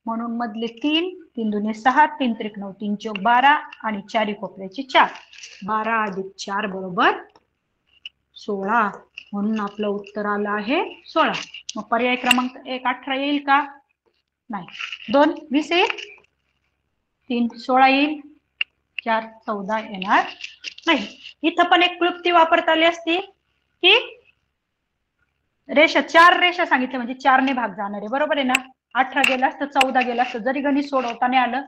म्हणून मधले तीन तीन दुने सहा तीन त्रिक नऊ तीन चौक बारा आणि चारी कोपऱ्याचे चार. बारा अधिक चार बरोबर सोळा. म्हणून आपलं उत्तर आलं आहे सोळा. मग पर्याय क्रमांक एक अठरा येईल का? नाही. दोन वीस येईल. तीन सोळा येईल. चार चौदा येणार नाही. इथं पण एक क्लुप्ती वापरता आली असती की रेषा चार रेषा सांगितल्या. म्हणजे चारने भाग जाणार आहे. बरोबर आहे ना? अठरा गेला असतं चौदा गेला असतं. जरी गणित सोडवताना आलं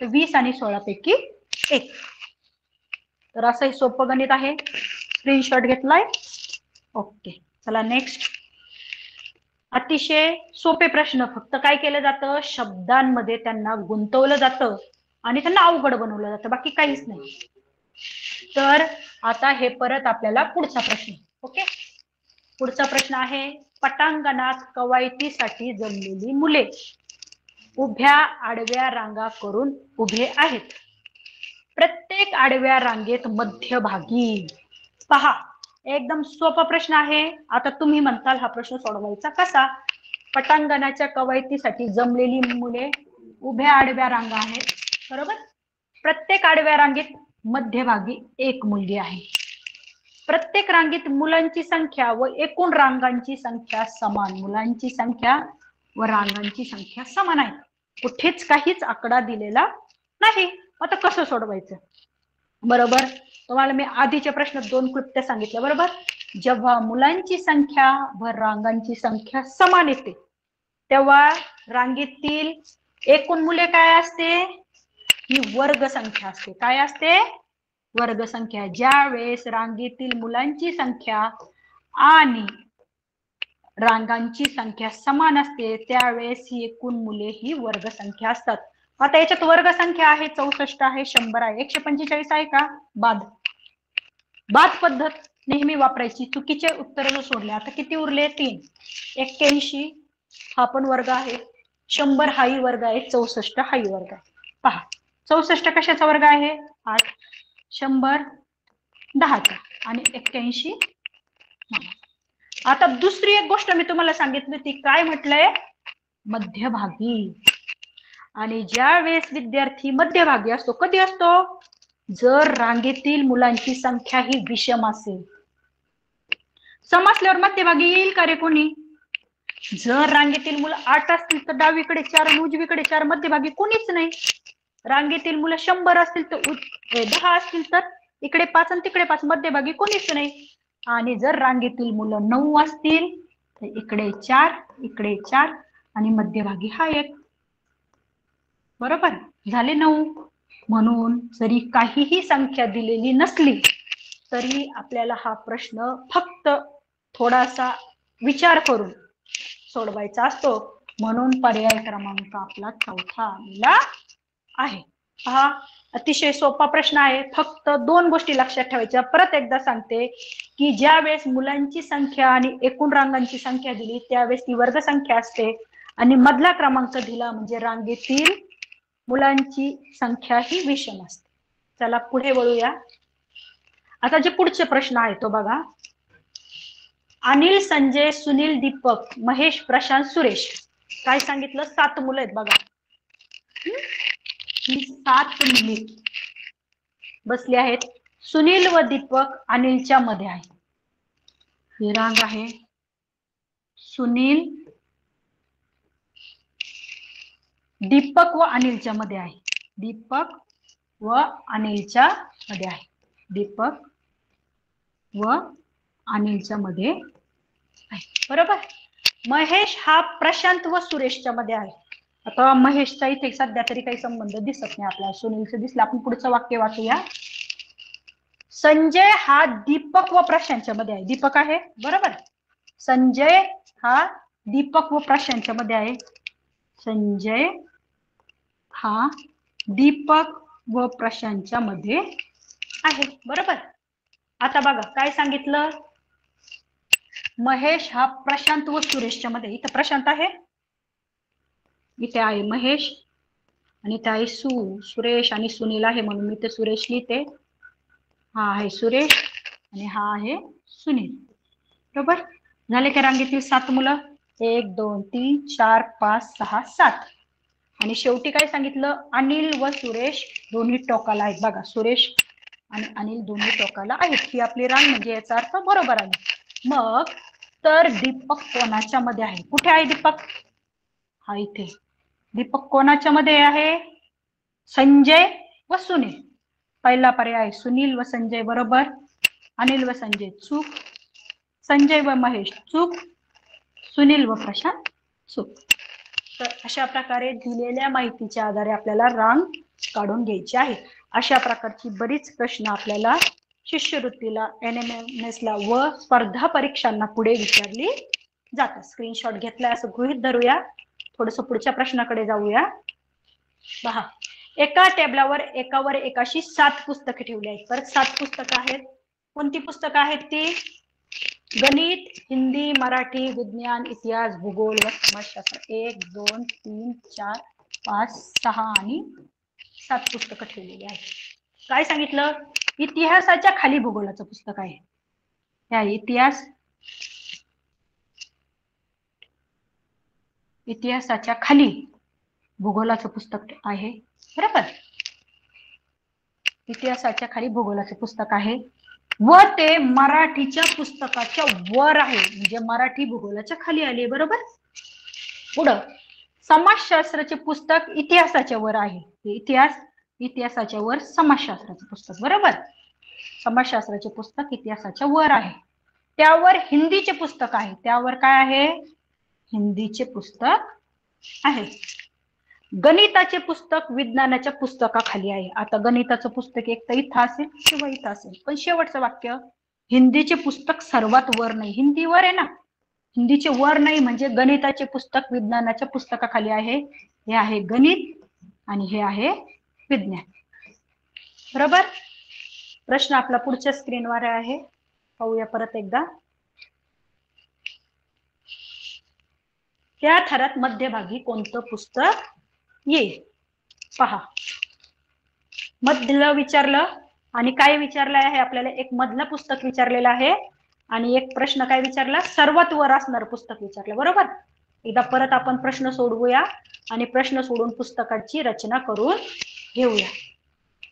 तर वीस आणि सोळा पैकी एक. तर असं सोपं गणित आहे. स्क्रीनशॉट घेतलाय. ओके चला नेक्स्ट अतिशय सोपे प्रश्न. फक्त काय केलं जातं? शब्दांमध्ये त्यांना गुंतवलं जातं आणि त्यांना अवघड बनवलं जातं. बाकी काहीच नाही. तर आता हे परत आपल्याला पुढचा प्रश्न. ओके? पुढचा प्रश्न आहे पटांगणात कवायतीसाठी जमलेली मुले. उभ्या आडव्या रांगा करून उभे आहेत. प्रत्येक आडव्या रांगेत मध्यभागी. पहा. एकदम सोपा प्रश्न आहे. आता तुम्ही म्हणताल हा प्रश्न सोडवायचा कसा? पटांगणाच्या कवायतीसाठी जमलेली मुले उभ्या आडव्या रांगा आहेत. बरोबर? प्रत्येक आडव्या रांगेत मध्यभागी एक मुलगी आहे. प्रत्येक रांगेत मुलांची संख्या व एकूण रांगांची संख्या समान. मुलांची संख्या व रांगांची संख्या समान आहे. कुठेच काहीच आकडा दिलेला नाही. आता कसं सोडवायचं? बरोबर? तुम्हाला मी आधीच्या प्रश्नात दोन कृत्य सांगितलं बरोबर? जेव्हा मुलांची संख्या व रांगांची संख्या समान येते तेव्हा रांगेतील एकूण मुले काय असते? ही वर्ग संख्या असते. काय असते? वर्ग संख्या. ज्या वेळेस रांगेतील मुलांची संख्या आणि रांगांची संख्या समान असते त्यावेळेस ही एकूण मुले ही वर्ग संख्या असतात. आता याच्यात वर्ग संख्या आहे चौसष्ट आहे शंभर आहे. एकशे पंचेचाळीस आहे का? बाद. बाद पद्धत नेहमी वापरायची. चुकीचे उत्तर जर सोडले. आता किती उरले? तीन. एक्क्याऐंशी हा पण वर्ग आहे. शंभर हाही वर्ग आहे. चौसष्ट हाही वर्ग आहे. पहा. चौसष्ट कशाचा वर्ग आहे? आठ. शंभर दहाचा आणि एक्क्याऐंशी आता दुसरी एक गोष्ट मी तुम्हाला सांगितली ती काय म्हटलंय? मध्यभागी. आणि ज्या वेळेस विद्यार्थी मध्यभागी असतो कधी असतो? जर रांगेतील मुलांची संख्या ही विषम असेल. समजल्यावर मध्यभागी येईल का रे कोणी? जर रांगेतील मुलं आठ असतील तर डावीकडे चार आणि उजवीकडे चार मध्यभागी कोणीच नाही. रांगेतील मुलं शंभर असतील तर दहा असतील तर इकडे पाच आणि तिकडे पाच मध्यभागी कोणीच नाही. आणि जर रांगेतील मुलं नऊ असतील तर इकडे चार इकडे चार आणि मध्यभागी हा एक. बरोबर? झाले नऊ. म्हणून जरी काहीही संख्या दिलेली नसली तरी आपल्याला हा प्रश्न फक्त थोडासा विचार करून सोडवायचा असतो. म्हणून पर्याय क्रमांक आपला चौथा आलेला आहे. हा अतिशय सोपा प्रश्न आहे. फक्त दोन गोष्टी लक्षात ठेवायच्या. परत एकदा सांगते की ज्या वेळेस मुलांची संख्या आणि एकूण रांगांची संख्या दिली त्यावेळेस ती वर्ग संख्या असते. आणि मधला क्रमांक दिला म्हणजे रांगेतील मुलांची संख्या ही विषम असते. चला पुढे वळूया. आता जे पुढचे प्रश्न आहे तो बघा. अनिल संजय सुनील दीपक महेश प्रशांत सुरेश. काय सांगितलं? सात मुलं आहेत बघा. ही? सात मुली बसली आहेत. सुनील व दीपक अनिलच्या मध्ये आहे ही रांग आहे. सुनील दीपक व अनिलच्या मध्ये आहे. दीपक व अनिलच्या मध्ये आहे. दीपक व अनिलच्या मध्ये आहे. बरोबर? महेश हा प्रशांत व सुरेशच्या मध्ये आहे. आता महेशचा इथे सध्या तरी काही संबंध दिसत नाही आपल्याला. सुनीलचं दिसलं. आपण पुढचं वाक्य वाचूया. संजय हा दीपक व प्रशांतच्या मध्ये आहे. दीपक आहे? बरोबर? संजय हा दीपक व प्रशांतच्या मध्ये आहे. संजय हा दीपक व प्रशांतच्या मध्ये आहे. बरोबर? आता बघा काय सांगितलं? महेश हा प्रशांत व सुरेशच्या मध्ये. इथं प्रशांत आहे. इथे आहे महेश आणि इथे आहे सु सुरेश आणि सुनील आहे म्हणून मी ते सुरेश लिहिते. हा आहे सुरेश आणि हा आहे सुनील. बरोबर? झाले का रांगेतील सात मुलं? एक दोन तीन चार पाच सहा सात. आणि शेवटी काय सांगितलं? अनिल व सुरेश दोन्ही टोकाला आहेत. बघा सुरेश आणि अनिल दोन्ही टोकाला आहेत. ही आपली रांग म्हणजे याचा अर्थ बरोबर आहे. मग तर दीपक कोणाच्या मध्ये आहे? कुठे आहे दीपक? हा इथे. दीपक कोणाच्या मध्ये आहे? संजय व सुनील. पहिला पर्याय सुनील व संजय बरोबर? अनिल व संजय चूक. संजय व महेश चूक. सुनील व प्रशांत चूक. तर अशा प्रकारे दिलेल्या माहितीच्या आधारे आपल्याला रांग काढून घ्यायची आहे. अशा प्रकारची बरीच प्रश्न आपल्याला शिष्यवृत्तीला एन एम एम एस ला व स्पर्धा परीक्षांना पुढे विचारली जातात. स्क्रीनशॉट घेतलाय असं गृहित धरूया. थोडस पुढच्या प्रश्नाकडे जाऊया. पहा. एका टेबलावर एकावर एकाशी सात पुस्तके ठेवली आहेत. परत सात पुस्तकं आहेत. कोणती पुस्तकं आहेत ती? गणित हिंदी मराठी विज्ञान इतिहास भूगोल व समाजशास्त्र एक दोन तीन चार पाच सहा आणि सात पुस्तकं ठेवलेली आहेत. काय सांगितलं? इतिहासाच्या खाली भूगोलाचं पुस्तक आहे. ह्या इतिहास इतिहासाच्या खाली भूगोलाचं पुस्तक आहे. बरोबर? इतिहासाच्या खाली भूगोलाचं पुस्तक आहे. व ते मराठीच्या पुस्तकाच्या वर आहे. म्हणजे मराठी भूगोलाच्या खाली आले बरोबर? पुढं. समाजशास्त्राचे पुस्तक इतिहासाच्या वर आहे. इतिहास इतिहासाच्या वर समाजशास्त्राचे पुस्तक बरोबर? समाजशास्त्राचे पुस्तक इतिहासाच्या वर आहे. त्यावर हिंदीचे पुस्तक आहे. त्यावर काय आहे? हिंदीचे पुस्तक आहे. गणिताचे पुस्तक विज्ञानाच्या पुस्तकाखाली आहे. आता गणिताचं पुस्तक एक तर इथं असेल किंवा इथं असेल. पण शेवटचं वाक्य हिंदीचे पुस्तक सर्वात वर नाही. हिंदी वर आहे ना? हिंदीचे वर नाही म्हणजे गणिताचे पुस्तक विज्ञानाच्या पुस्तकाखाली आहे. हे आहे गणित आणि हे आहे विज्ञान. बरोबर? प्रश्न आपला पुढच्या स्क्रीनवर आहे. पाहूया परत एकदा. त्या थरात मध्यभागी कोणतं पुस्तक येईल पहा. मधलं विचारलं आणि काय विचारलं आहे? आपल्याला एक मधलं पुस्तक विचारलेलं आहे. आणि एक प्रश्न काय विचारला? सर्वात वर असणार पुस्तक विचारलं. बरोबर? एकदा परत आपण प्रश्न सोडवूया आणि प्रश्न सोडून पुस्तकाची रचना करून घेऊया.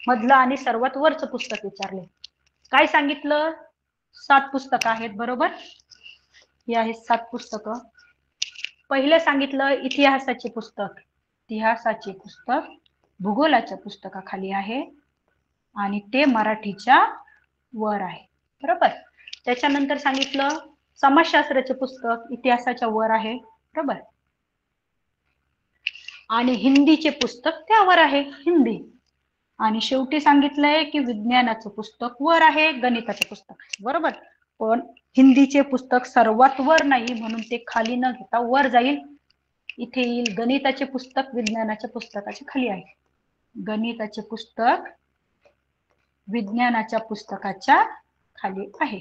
मधलं आणि सर्वात वरचं पुस्तक विचारले. काय सांगितलं? सात पुस्तकं आहेत. बरोबर? ही आहेत सात पुस्तकं. पहिलं सांगितलं इतिहासाचे पुस्तक. इतिहासाचे पुस्तक भूगोलाच्या पुस्तकाखाली आहे आणि ते मराठीच्या वर आहे. बरोबर? त्याच्यानंतर सांगितलं समाजशास्त्राचे पुस्तक इतिहासाच्या वर आहे. बरोबर? आणि हिंदीचे पुस्तक त्यावर आहे हिंदी. आणि शेवटी सांगितलंय की विज्ञानाचं पुस्तक वर आहे गणिताचं पुस्तक बरोबर? पण हिंदीचे पुस्तक सर्वात वर नाही म्हणून ते खाली न घेता वर जाईल. इथे येईल गणिताचे पुस्तक विज्ञानाच्या पुस्तकाच्या खाली आहे. गणिताचे पुस्तक विज्ञानाच्या पुस्तकाच्या खाली आहे.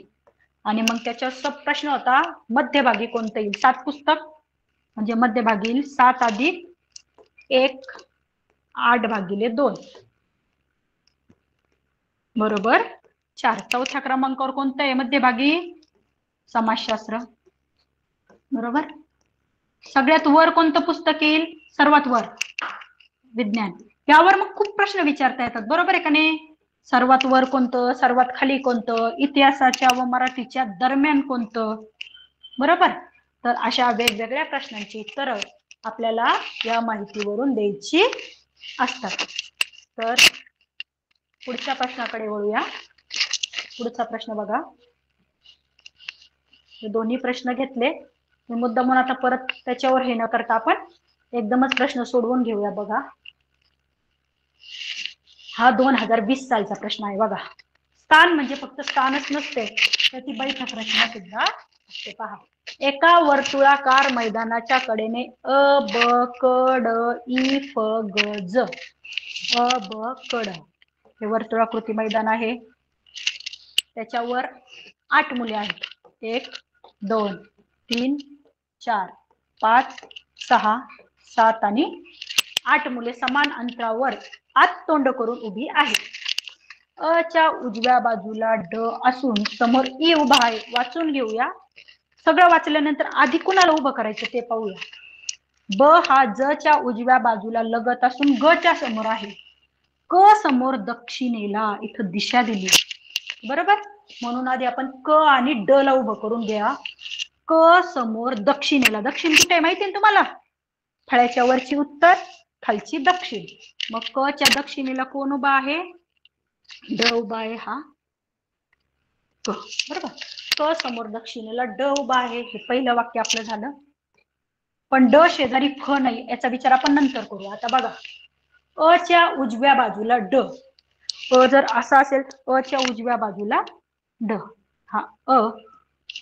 आणि मग त्याच्यावर सब प्रश्न होता मध्यभागी कोणतं येईल? सात पुस्तक. म्हणजे मध्यभागी येईल सात अधिक एक आठ भागिले दोन. बरोबर? चार. चौथ्या क्रमांकावर कोणतं आहे? मध्यभागी समाजशास्त्र. बरोबर? सगळ्यात वर कोणतं पुस्तक येईल? सर्वात वर. विज्ञान. यावर मग खूप प्रश्न विचारता येतात. बरोबर आहे का नाही? सर्वात वर कोणतं? सर्वात खाली कोणतं? इतिहासाच्या व मराठीच्या दरम्यान कोणतं? बरोबर? तर अशा वेगवेगळ्या प्रश्नांची उत्तरं आपल्याला या माहितीवरून द्यायची असतात. तर पुढच्या प्रश्नाकडे वळूया. पुढचा प्रश्न बघा. दोन्ही प्रश्न घेतले. मुद्दा म्हणून आता परत त्याच्यावर हे न करता आपण एकदमच प्रश्न सोडवून घेऊया बघा. हा दोन हजार वीस सालचा प्रश्न आहे बघा. स्थान म्हणजे फक्त स्थानच नसते त्याची बैठक रचना सुद्धा असते पहा. एका वर्तुळाकार मैदानाच्या कडेने अ ब कड ड ई फ ग ज. अ ब कड हे वर्तुळाकृती मैदान आहे. त्याच्यावर आठ मुले आहेत. एक दोन तीन चार पाच सहा सात आणि आठ मुले समान अंतरावर आत तोंड करून उभी आहेत. अ च्या उजव्या बाजूला ड असून समोर ई उभा आहे. वाचून घेऊया. सगळं वाचल्यानंतर आधी कुणाला उभं करायचं ते पाहूया. ब हा ज च्या उजव्या बाजूला लगत असून ग च्या समोर आहे. क समोर दक्षिणेला इथं दिशा दिली. बरोबर? म्हणून आधी आपण क आणि ड ला उभं करून घ्या. क समोर दक्षिणेला. दक्षिण कुठे आहे ना तुम्हाला? फळ्याच्या वरची उत्तर खालची दक्षिण. मग क च्या दक्षिणेला कोण उभा आहे? ड उभा आहे हा. क. बरोबर? क समोर दक्षिणेला ड उभा आहे. हे पहिलं वाक्य आपलं झालं. पण ड शेजारी फ नाही. याचा विचार आपण नंतर करू आता बघा. अ च्या उजव्या बाजूला ड. अ जर असा असेल अ च्या उजव्या बाजूला ड. हा अ.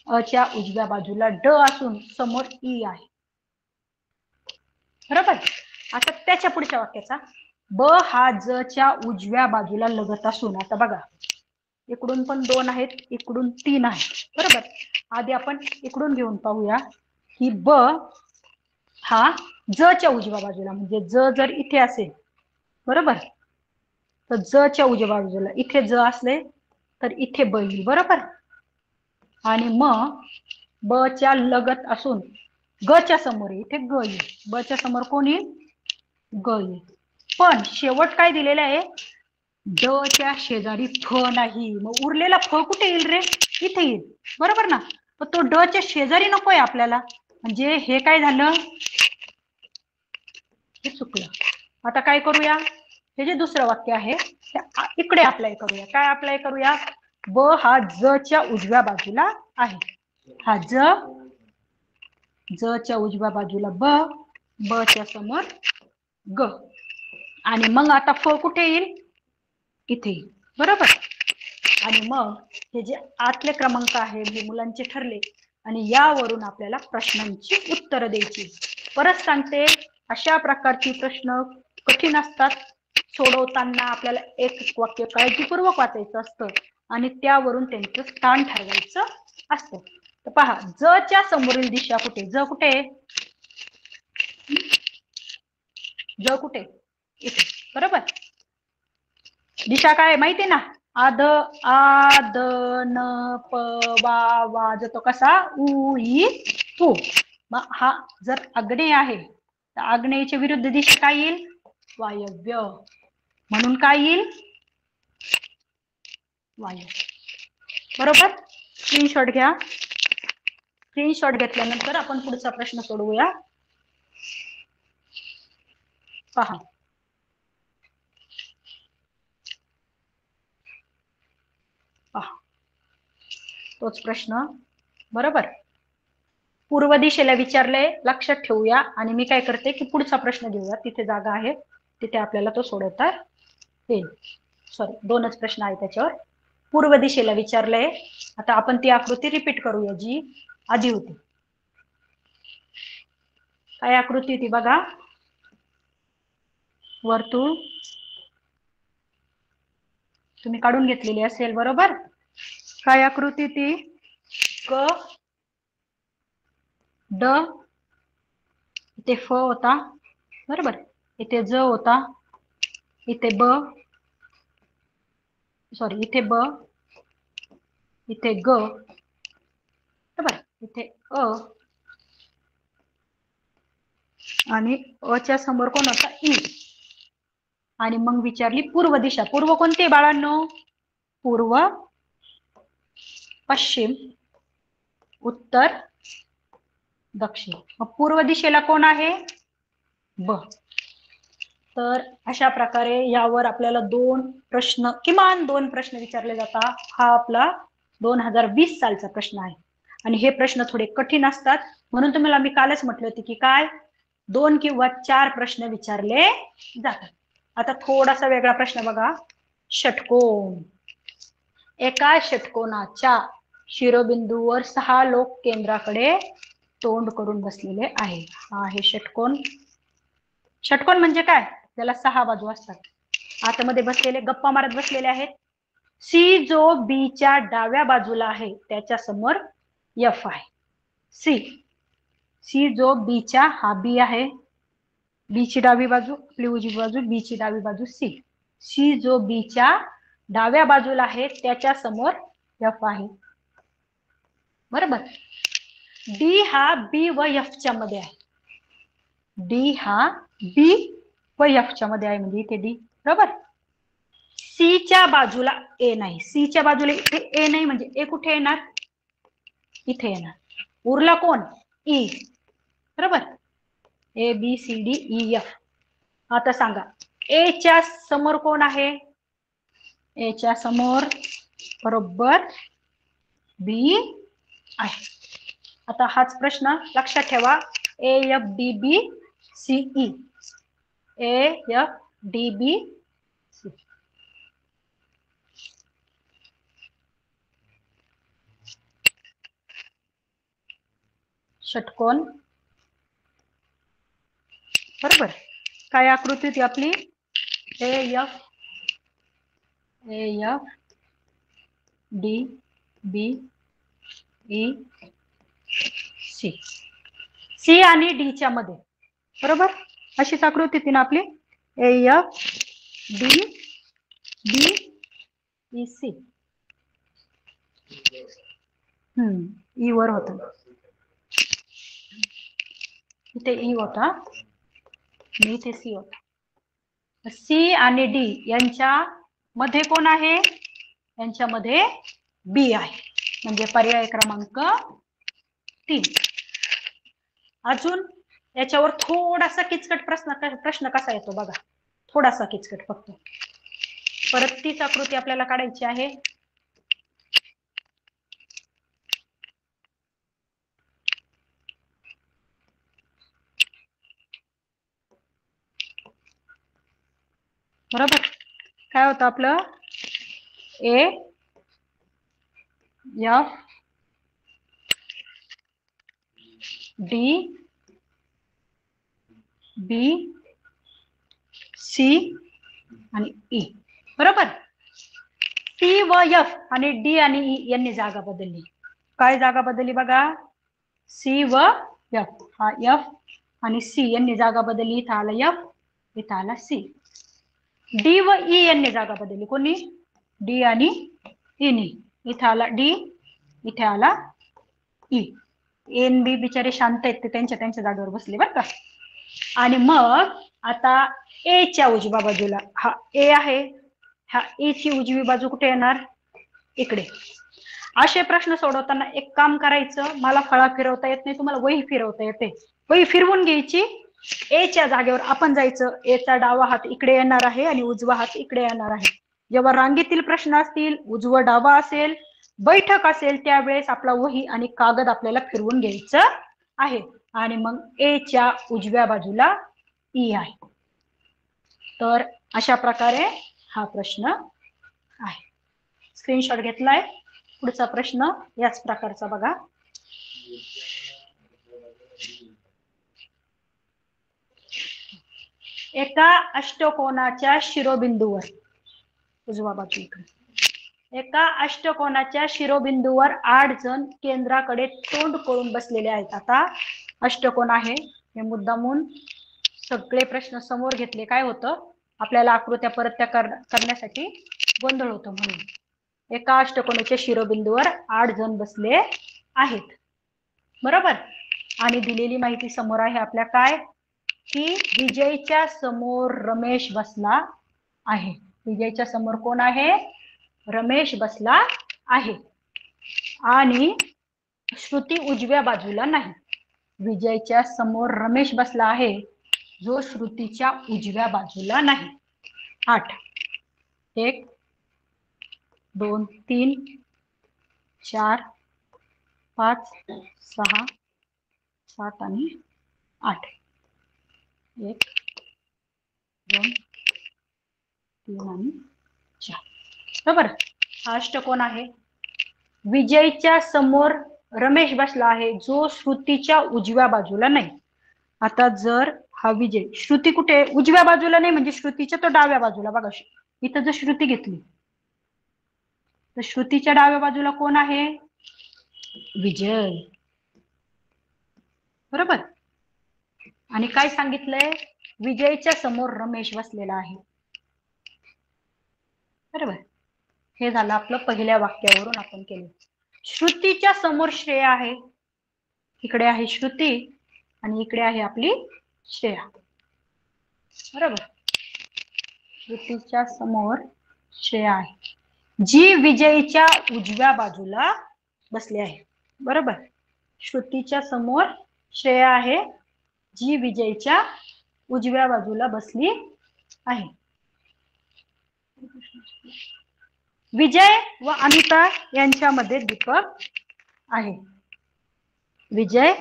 अ च्या उजव्या बाजूला ड असून समोर ई आहे. बरोबर? आता त्याच्या पुढच्या वाक्याचा. ब हा ज च्या उजव्या बाजूला लगत असून आता बघा इकडून पण दोन आहेत इकडून तीन आहेत. बरोबर? आधी आपण इकडून घेऊन पाहूया की ब हा ज च्या उजव्या बाजूला म्हणजे ज जर इथे असेल बरोबर? तर ज च्या उजव्या बाजूला इथे ज असले तर इथे ब येईल बरोबर? आणि मग ब च्या लगत असून ग च्या समोर इथे ग येईल ब च्या समोर कोण येईल ग येईल पण शेवट काय दिलेलं आहे? ड च्या शेजारी फ नाही. मग उरलेला फ कुठे येईल रे? इथे येईल. बरोबर ना? पण तो ड च्या शेजारी नकोय आपल्याला. म्हणजे हे काय झालं? हे चुकलं. आता काय करूया? हे जे दुसरं वाक्य आहे ते इकडे अप्लाय करूया. काय अप्लाय करूया? ब हा ज च्या उजव्या बाजूला आहे. हा ज ज च्या उजव्या बाजूला ब ब च्या समोर ग. आणि मग आता फ कुठे येईल? इथे येईल. बरोबर? आणि मग हे जे आतले क्रमांक आहे हे मुलांचे ठरले. आणि यावरून आपल्याला प्रश्नांची उत्तरं द्यायची. परत सांगते अशा प्रकारची प्रश्न कठीण असतात. सोडवताना आपल्याला एक वाक्य काळजीपूर्वक वाचायचं असतं. आणि त्यावरून त्यांचं स्थान ठरवायचं असतं. तर पहा ज च्या समोरील दिशा कुठे? ज कुठे? ज कुठे? इथे. बरोबर? दिशा काय माहितीये ना? आद आद न प वा वा जातो कसा? उ ई उ मग हा जर आग्नेय आहे तर आग्नेयच्या विरुद्ध दिशा काय येईल? वायव्य. म्हणून काय येईल? वायू. बरोबर? स्क्रीनशॉट घ्या. स्क्रीनशॉट घेतल्यानंतर आपण पुढचा प्रश्न सोडवूया. पहा. पहा. तोच प्रश्न. बरोबर? पूर्व दिशेला विचारलंय लक्षात ठेवूया. आणि मी काय करते की पुढचा प्रश्न घेऊया. तिथे जागा आहे. तिथे आपल्याला तो सोडवता येईल. सॉरी दोनच प्रश्न आहे त्याच्यावर. पूर्व दिशेला विचारलंय. आता आपण ती आकृती रिपीट करूया जी आधी होती. काय आकृती होती बघा? वर्तुळ तुम्ही काढून घेतलेली असेल बरोबर? काय आकृती ती क ड. इथे फ होता बरोबर? इथे ज होता इथे ब. सॉरी इथे ब इथे ग. बरोबर इथे अ. आणि अ च्या समोर कोण होता? ई. आणि मग विचारली पूर्व दिशा. पूर्व कोणते बाळांनो? पूर्व पश्चिम उत्तर दक्षिण. मग पूर्व दिशेला कोण आहे? ब. तर अशा प्रकारे यावर आपल्याला दोन प्रश्न किमान दोन प्रश्न विचारले जातात हा आपला दोन हजार वीस सालचा प्रश्न आहे. आणि हे प्रश्न थोडे कठीण असतात. म्हणून तुम्हाला मी कालच म्हटले होते की काय? दोन किंवा चार प्रश्न विचारले जातात. आता थोडासा वेगळा प्रश्न बघा. षटकोन. एका षटकोनाच्या शिरोबिंदूवर सहा लोक केंद्राकडे तोंड करून बसलेले आहे. हा आहे षटकोन. षटकोन म्हणजे काय? त्याला सहा बाजू असतात. आतमध्ये बसलेले गप्पा मारत बसलेले आहेत. सी जो बीच्या डाव्या बाजूला आहे त्याच्यासमोर एफ आहे. सी सी जो बीच्या हा बी आहे. बीची डावी बाजू आपली उजवी बाजू बीची डावी बाजू सी सी जो बीच्या डाव्या बाजूला आहे त्याच्यासमोर एफ आहे. बरोबर? डी हा बी व एफच्या मध्ये आहे. डी हा बी व एफच्या मध्ये आहे म्हणजे इथे डी. बरोबर? सीच्या बाजूला ए नाही. सीच्या बाजूला इथे ए नाही म्हणजे ए कुठे येणार? इथे येणार. उरला कोण? ई. बरोबर? A B C D E F. आता सांगा. ए च्या समोर कोण आहे? ए च्या समोर बरोबर बी आहे. आता हाच प्रश्न लक्षात ठेवा. A F D B C E A F D B C षटकोन. बरोबर. काय आकृती होती आपली? A F A F D B E C C आणि डीच्या मध्ये बरोबर? अशीच आकृती तीन आपली. A F D B E C हम्म ई वर होत. इथे ई होता. आणि इथे सी होता. सी आणि डी यांच्या मध्ये कोण आहे? यांच्यामध्ये बी आहे. म्हणजे पर्याय क्रमांक तीन. अजून याच्यावर थोडासा किचकट प्रश्न प्रश्न कसा येतो बघा. थोडासा किचकट फक्त. परत तीच आकृती आपल्याला काढायची आहे. बरोबर? काय होतं आपलं? A F D B C आणि ई. बरोबर? सी व एफ आणि डी आणि ई यांनी जागा बदलली. काय जागा बदलली बघा? सी व एफ. हा एफ आणि सी यांनी जागा बदलली. इथं आला एफ इथं आला सी. डी व ई यांनी जागा बदलली. कोणी? डी आणि ईनी. इथं आला डी इथे आला ई. एन बी बिचारे शांत आहेत ते त्यांच्या त्यांच्या जागेवर बसले बरं का. आणि मग आता ए च्या उजव्या बाजूला. हा ए आहे. हा ए ची उजवी बाजू कुठे येणार? इकडे. असे प्रश्न सोडवताना एक काम करायचं. मला फळा फिरवता येत नाही तुम्हाला वही फिरवता येते. वही फिरवून घ्यायची. ए च्या जागेवर आपण जायचं. एचा डावा हात इकडे येणार आहे आणि उजवा हात इकडे येणार आहे. जेव्हा रांगेतील प्रश्न असतील उजवा डावा असेल बैठक असेल त्यावेळेस आपला वही आणि कागद आपल्याला फिरवून घ्यायचं आहे. आणि मग ए च्या उजव्या बाजूला ई आहे. तर अशा प्रकारे हा प्रश्न आहे. स्क्रीनशॉट घेतलाय. पुढचा प्रश्न याच प्रकारचा बघा. एका अष्टकोनाच्या शिरोबिंदूवर उजवा बाजू इकडे. एका अष्टकोनाच्या शिरोबिंदूवर आठ जण केंद्राकडे तोंड करून बसलेले आहेत. आता अष्टकोन आहे? हे मुद्दामून सगळे प्रश्न समोर घेतले. काय होतं? आपल्याला आकृत्या परत त्या करण्यासाठी गोंधळ होतो म्हणून. एका अष्टकोनाच्या शिरोबिंदूवर आठ जण बसले आहेत. बरोबर? आणि दिलेली माहिती समोर आहे आपल्या काय? की विजयच्या समोर रमेश बसला आहे. विजयच्या समोर कोण आहे? रमेश बसला आहे. आणि श्रुती उजव्या बाजूला नाही. विजयच्या समोर रमेश बसला आहे. जो श्रुतीच्या उजव्या बाजूला नाही. आठ. एक दोन तीन चार पाच सहा सात आणि आठ. एक दोन तीन आणि चार. बरोबर? हा अष्टकोन आहे? विजयच्या समोर रमेश बसला आहे. जो श्रुतीच्या उजव्या बाजूला नाही. आता जर हा विजय श्रुती कुठे? उजव्या बाजूला नाही म्हणजे श्रुतीच्या तो डाव्या बाजूला. बघा इथं जर श्रुती घेतली तर श्रुतीच्या डाव्या बाजूला कोण आहे? विजय. बरोबर? आणि काय सांगितलंय? विजयच्या समोर रमेश बसलेला आहे. बरोबर? हे झालं आपलं पहिल्या वाक्यावरून आपण केलं. श्रुतीच्या समोर श्रेय आहे. इकडे आहे श्रुती आणि इकडे आहे आपली श्रेया. बरोबर. श्रुतीच्या समोर श्रेया आहे. जी विजयीच्या उजव्या बाजूला बसली आहे. बरोबर. श्रुतीच्या समोर श्रेया आहे. जी विजयच्या उजव्या बाजूला बसली आहे. विजय व अनिता यांच्यामध्ये दीपक आहे. विजय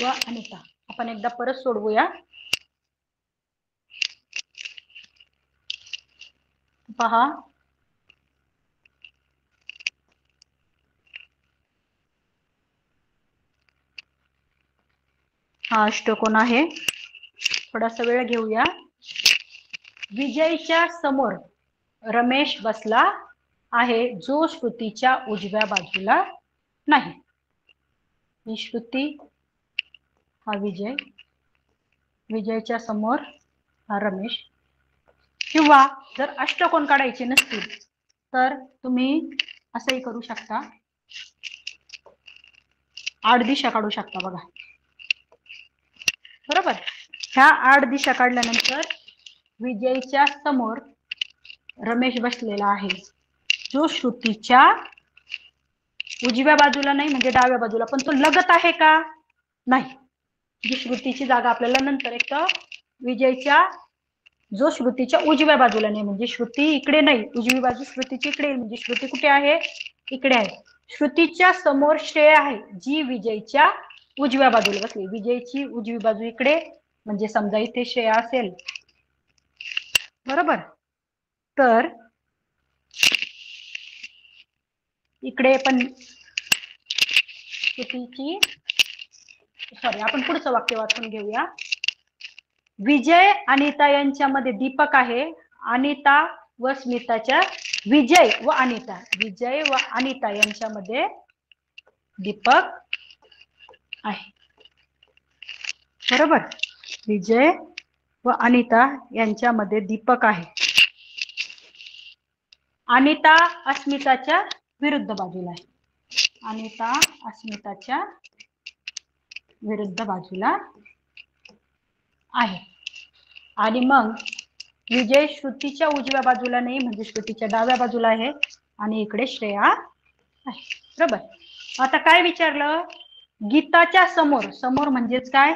व अनिता. आपण एकदा परत सोडवूया. पहा. हा अष्टकोन आहे. थोडासा वेळ घेऊया. विजयच्या समोर रमेश बसला. आहे जो श्रुतीच्या उजव्या बाजूला नाही. श्रुती हा विजय विजयच्या समोर हा रमेश. किंवा जर अष्टकोन काढायचे नसतील तर तुम्ही असंही करू शकता. आठ दिशा काढू शकता बघा. बरोबर? ह्या आठ दिशा काढल्यानंतर विजयच्या समोर रमेश बसलेला आहे. जो श्रुतीच्या उजव्या बाजूला नाही म्हणजे डाव्या बाजूला पण तो लगत आहे का? नाही. जी श्रुतीची जागा आपल्याला नंतर एक विजयच्या जो श्रुतीच्या उजव्या बाजूला नाही म्हणजे श्रुती इकडे नाही उजवी बाजू श्रुतीची इकडे म्हणजे श्रुती कुठे आहे? इकडे आहे. श्रुतीच्या समोर श्रेय आहे जी विजयच्या उजव्या बाजूला बसली. विजयची उजवी बाजू इकडे म्हणजे समजा इथे श्रेया असेल. बरोबर? तर इकडे पण चुकीची. सॉरी आपण पुढचं वाक्य वाचून घेऊया. विजय अनिता यांच्यामध्ये दीपक आहे. अनिता व स्मिताच्या विजय व अनिता. विजय व अनिता यांच्यामध्ये दीपक आहे. बरोबर? विजय व अनिता यांच्यामध्ये दीपक आहे. अनिता अस्मिताच्या विरुद्ध बाजूला आहे. अनिता अस्मिताच्या विरुद्ध बाजूला आहे. आणि मग विजय श्रुतीच्या उजव्या बाजूला नाही म्हणजे श्रुतीच्या डाव्या बाजूला आहे. आणि इकडे श्रेया आहे. बरोबर? आता काय विचारलं? गीताच्या समोर समोर म्हणजेच काय?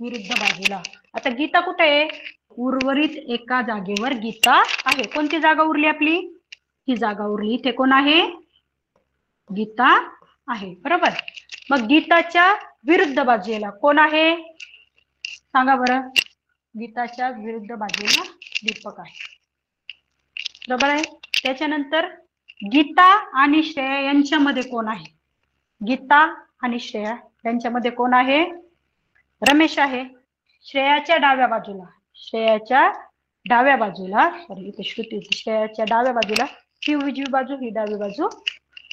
विरुद्ध बाजूला. आता गीता कुठे आहे? उर्वरित एका जागेवर गीता आहे. कोणती जागा उरली आपली? ही जागा उरली. इथे कोण आहे? गीता आहे बरोबर? मग गीताच्या विरुद्ध बाजूला कोण आहे? सांगा बरं. गीताच्या विरुद्ध बाजूला दीपक आहे. बरोबर आहे? त्याच्यानंतर गीता आणि श्रेया यांच्यामध्ये कोण आहे? गीता आणि श्रेया यांच्यामध्ये कोण आहे? रमेश आहे. श्रेयाच्या डाव्या बाजूला. श्रेयाच्या डाव्या बाजूला सॉरी इथे श्रुती श्रेयाच्या डाव्या बाजूला ही उजवी बाजू ही डावी बाजू.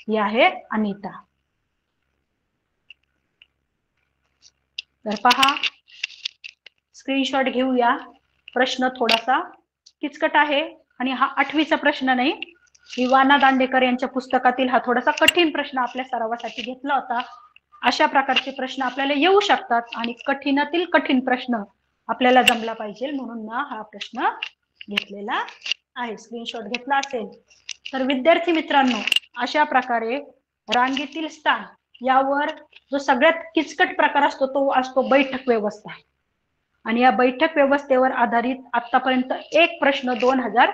ही आहे अनिता. तर पहा स्क्रीनशॉट घेऊया. प्रश्न थोडासा किचकट आहे आणि हा आठवीचा प्रश्न नाही. वाना दांडेकर यांच्या पुस्तकातील हा थोडासा कठीण प्रश्न आपल्या सरावासाठी घेतला होता. अशा प्रकारचे प्रश्न आपल्याला येऊ शकतात आणि कठीणातील कठीण प्रश्न आपल्याला जमला पाहिजे म्हणून ना हा प्रश्न घेतलेला आहे. स्क्रीनशॉट घेतला असेल. तर विद्यार्थी मित्रांनो अशा प्रकारे रांगेतील स्थान यावर जो सगळ्यात किचकट प्रकार असतो तो असतो बैठक व्यवस्था. आणि या बैठक व्यवस्थेवर आधारित आतापर्यंत एक प्रश्न दोन हजार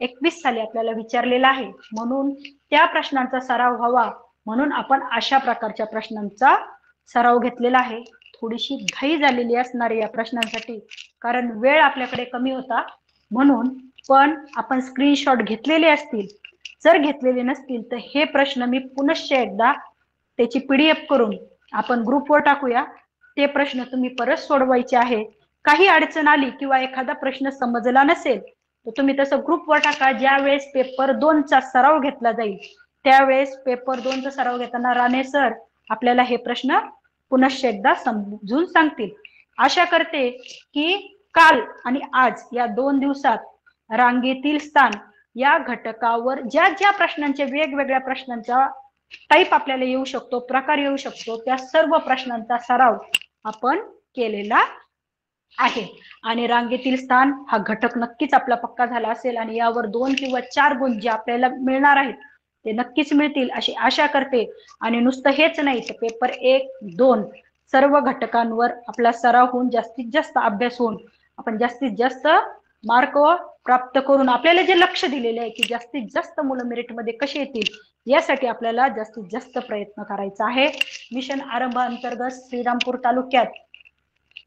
एकवीस साली आपल्याला विचारलेला आहे. म्हणून त्या प्रश्नांचा सराव व्हावा म्हणून आपण अशा प्रकारच्या प्रश्नांचा सराव घेतलेला आहे. थोडीशी घाई झालेली असणार या प्रश्नांसाठी कारण वेळ आपल्याकडे कमी होता. म्हणून पण आपण स्क्रीनशॉट घेतलेले असतील जर घेतलेले नसतील तर हे प्रश्न मी पुनश्च एकदा त्याची पीडीएफ करून आपण ग्रुपवर टाकूया. ते प्रश्न तुम्ही परत सोडवायचे आहे. काही अडचण आली किंवा एखादा प्रश्न समजला नसेल तर तुम्ही तसं ग्रुपवर टाका. ज्या वेळेस पेपर दोनचा सराव घेतला जाईल त्यावेळेस पेपर दोनचा सराव घेताना राणे सर आपल्याला हे प्रश्न पुनश्च एकदा समजून सांगतील. आशा करते की काल आणि आज या दोन दिवसात रांगेतील स्थान या घटकावर ज्या ज्या प्रश्नांचे वेगवेगळ्या प्रश्नांचा टाईप आपल्याला येऊ शकतो प्रकार येऊ शकतो त्या सर्व प्रश्नांचा सराव आपण केलेला आहे. आणि रांगेतील स्थान हा घटक नक्कीच आपला पक्का झाला असेल आणि यावर दोन किंवा चार गुण जे आपल्याला मिळणार आहेत ते नक्कीच मिळतील अशी आशा करते. आणि नुसतं हेच नाही तर पेपर एक दोन सर्व घटकांवर आपला सराव होऊन जास्तीत जास्त अभ्यास होऊन आपण जास्तीत जास्त मार्क प्राप्त करून आपल्याला जे लक्ष दिलेले आहे की जास्तीत जास्त मुलं मेरिटमध्ये कशी येतील यासाठी आपल्याला जास्तीत जास्त प्रयत्न करायचा आहे. मिशन आरंभ अंतर्गत श्रीरामपूर तालुक्यात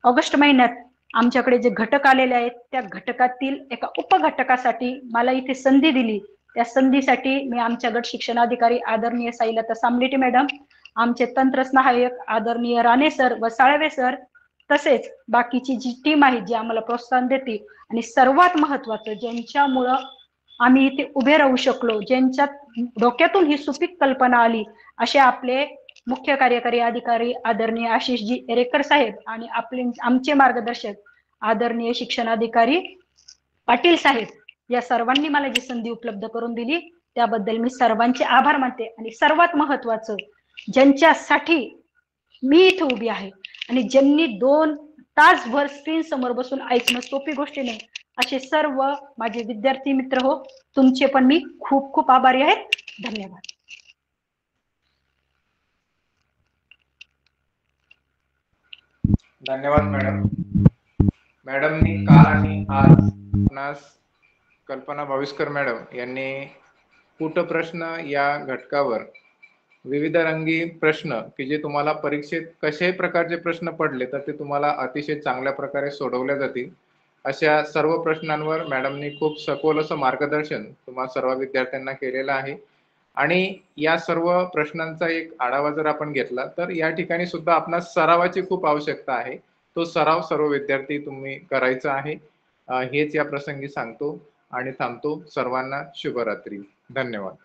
ऑगस्ट महिन्यात आमच्याकडे जे घटक आलेले आहेत त्या घटकातील एका उपघटकासाठी मला इथे संधी दिली. त्या संधीसाठी मी आमच्या गट शिक्षणाधिकारी आदरणीय साईलता सामलेटी मॅडम आमचे तंत्र आदरणीय राणे सर व साळवे सर तसेच बाकीची जी टीम आहे जी आम्हाला प्रोत्साहन देते आणि सर्वात महत्वाचं ज्यांच्यामुळं आम्ही इथे उभे राहू शकलो ज्यांच्या डोक्यातून ही सुपीक कल्पना आली असे आपले मुख्य कार्यकारी अधिकारी आदरणीय आशिषजी एरेकर साहेब आणि आपले आमचे मार्गदर्शक आदरणीय शिक्षणाधिकारी पाटील साहेब या सर्वांनी मला जी संधी उपलब्ध करून दिली त्याबद्दल मी सर्वांचे आभार मानते आणि सर्वात महत्वाचं ज्यांच्यासाठी मी इथे उभी आहे आणि ज्यांनी दोन तासभर स्क्रीन समोर बसून ऐकणं सोपी गोष्टी नाही असे सर्व माझे विद्यार्थी मित्र हो तुमचे पण मी खूप खूप आभारी आहे. धन्यवाद. धन्यवाद मॅडम. मॅडमनी काल आणि आज आपणास कल्पना भाविस्कर मॅडम यांनी कुट प्रश्न या घटकावर विविध रंगी प्रश्न की जे तुम्हाला परीक्षेत कशाही प्रकारचे प्रश्न पडले तर ते तुम्हाला अतिशय चांगल्या प्रकारे सोडवल्या जातील. अशा सर्व प्रश्नांवर मॅडमनी खूप सखोल असं मार्गदर्शन तुम्हाला सर्व विद्यार्थ्यांना केलेलं आहे. आणि या सर्व प्रश्नांचा एक आढावा जर आपण घेतला तर या ठिकाणी सुद्धा आपणास सरावाची खूप आवश्यकता आहे. तो सराव सर्व विद्यार्थी तुम्ही करायचा आहे. हेच या प्रसंगी सांगतो आणि थांबतो. सर्वांना शुभरात्री. धन्यवाद.